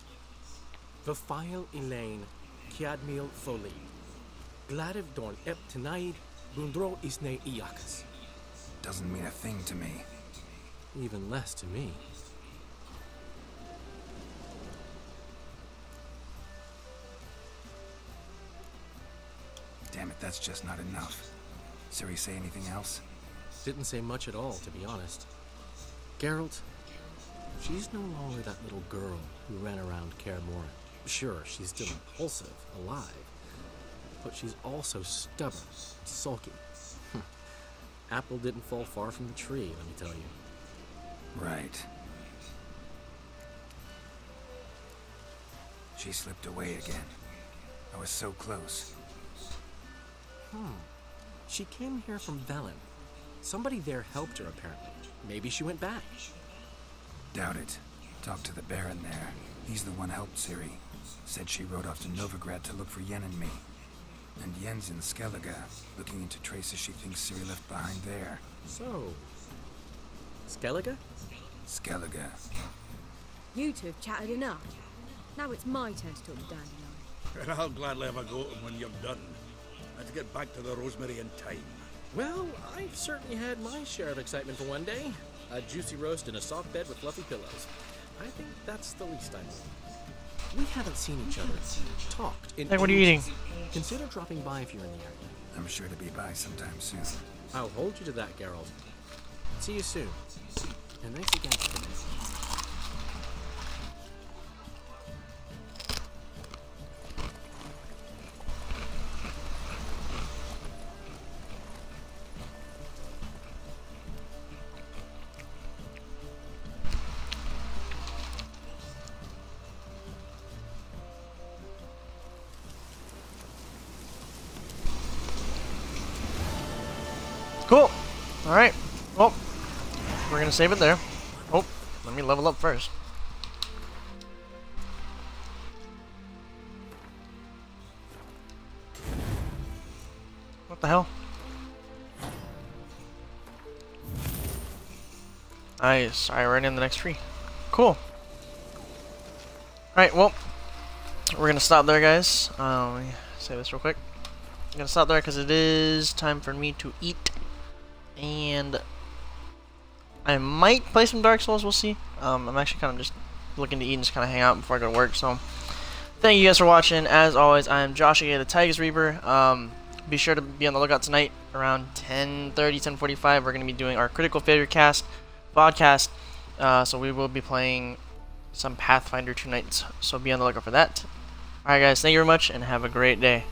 Vafile Elaine, Kiadmil Foli. Gladiv Dorn Ep Tenaid, Bundro Isne Iakas. Doesn't mean a thing to me. Even less to me. Damn it, that's just not enough. Ciri say anything else? Didn't say much at all, to be honest. Geralt, she's no longer that little girl who ran around Kaer. Sure, she's still impulsive, alive, but she's also stubborn, sulky. Apple didn't fall far from the tree, let me tell you. Right. She slipped away again. I was so close. Hmm. She came here from Velen. Somebody there helped her, apparently. Maybe she went back. Doubt it. Talked to the Baron there. He's the one helped Ciri. Said she rode off to Novigrad to look for Yen and me. And Yen's in Skellige, looking into traces she thinks Ciri left behind there. So, Skellige? Skellige. You two have chatted enough. Now it's my turn to talk to Dandelion. And I'll gladly have a go at him when you're done. Let's get back to the Rosemary and Thyme. Well, I've certainly had my share of excitement for one day. A juicy roast in a soft bed with fluffy pillows. I think that's the least I need. We haven't seen each other, talked in Hey, what are you eating? Consider dropping by if you're in the area. I'm sure to be by sometime soon. I'll hold you to that, Geralt. See you soon. And thanks again for today. Cool. All right. Well, we're gonna save it there. Oh, let me level up first. What the hell? Nice. I right in the next tree. Cool. Alright, well, we're gonna stop there, guys. Um, Save this real quick. I'm gonna stop there because it is time for me to eat. And I might play some Dark Souls, we'll see. Um, I'm actually kind of just looking to eat and just kind of hang out before I go to work, so thank you guys for watching. As always, I am Josh, the Tychus Reaper. Um, be sure to be on the lookout tonight around 10:30, 10:45. We're going to be doing our Critical Failure Cast podcast, uh, so we will be playing some Pathfinder tonight. So be on the lookout for that. Alright guys, thank you very much and have a great day.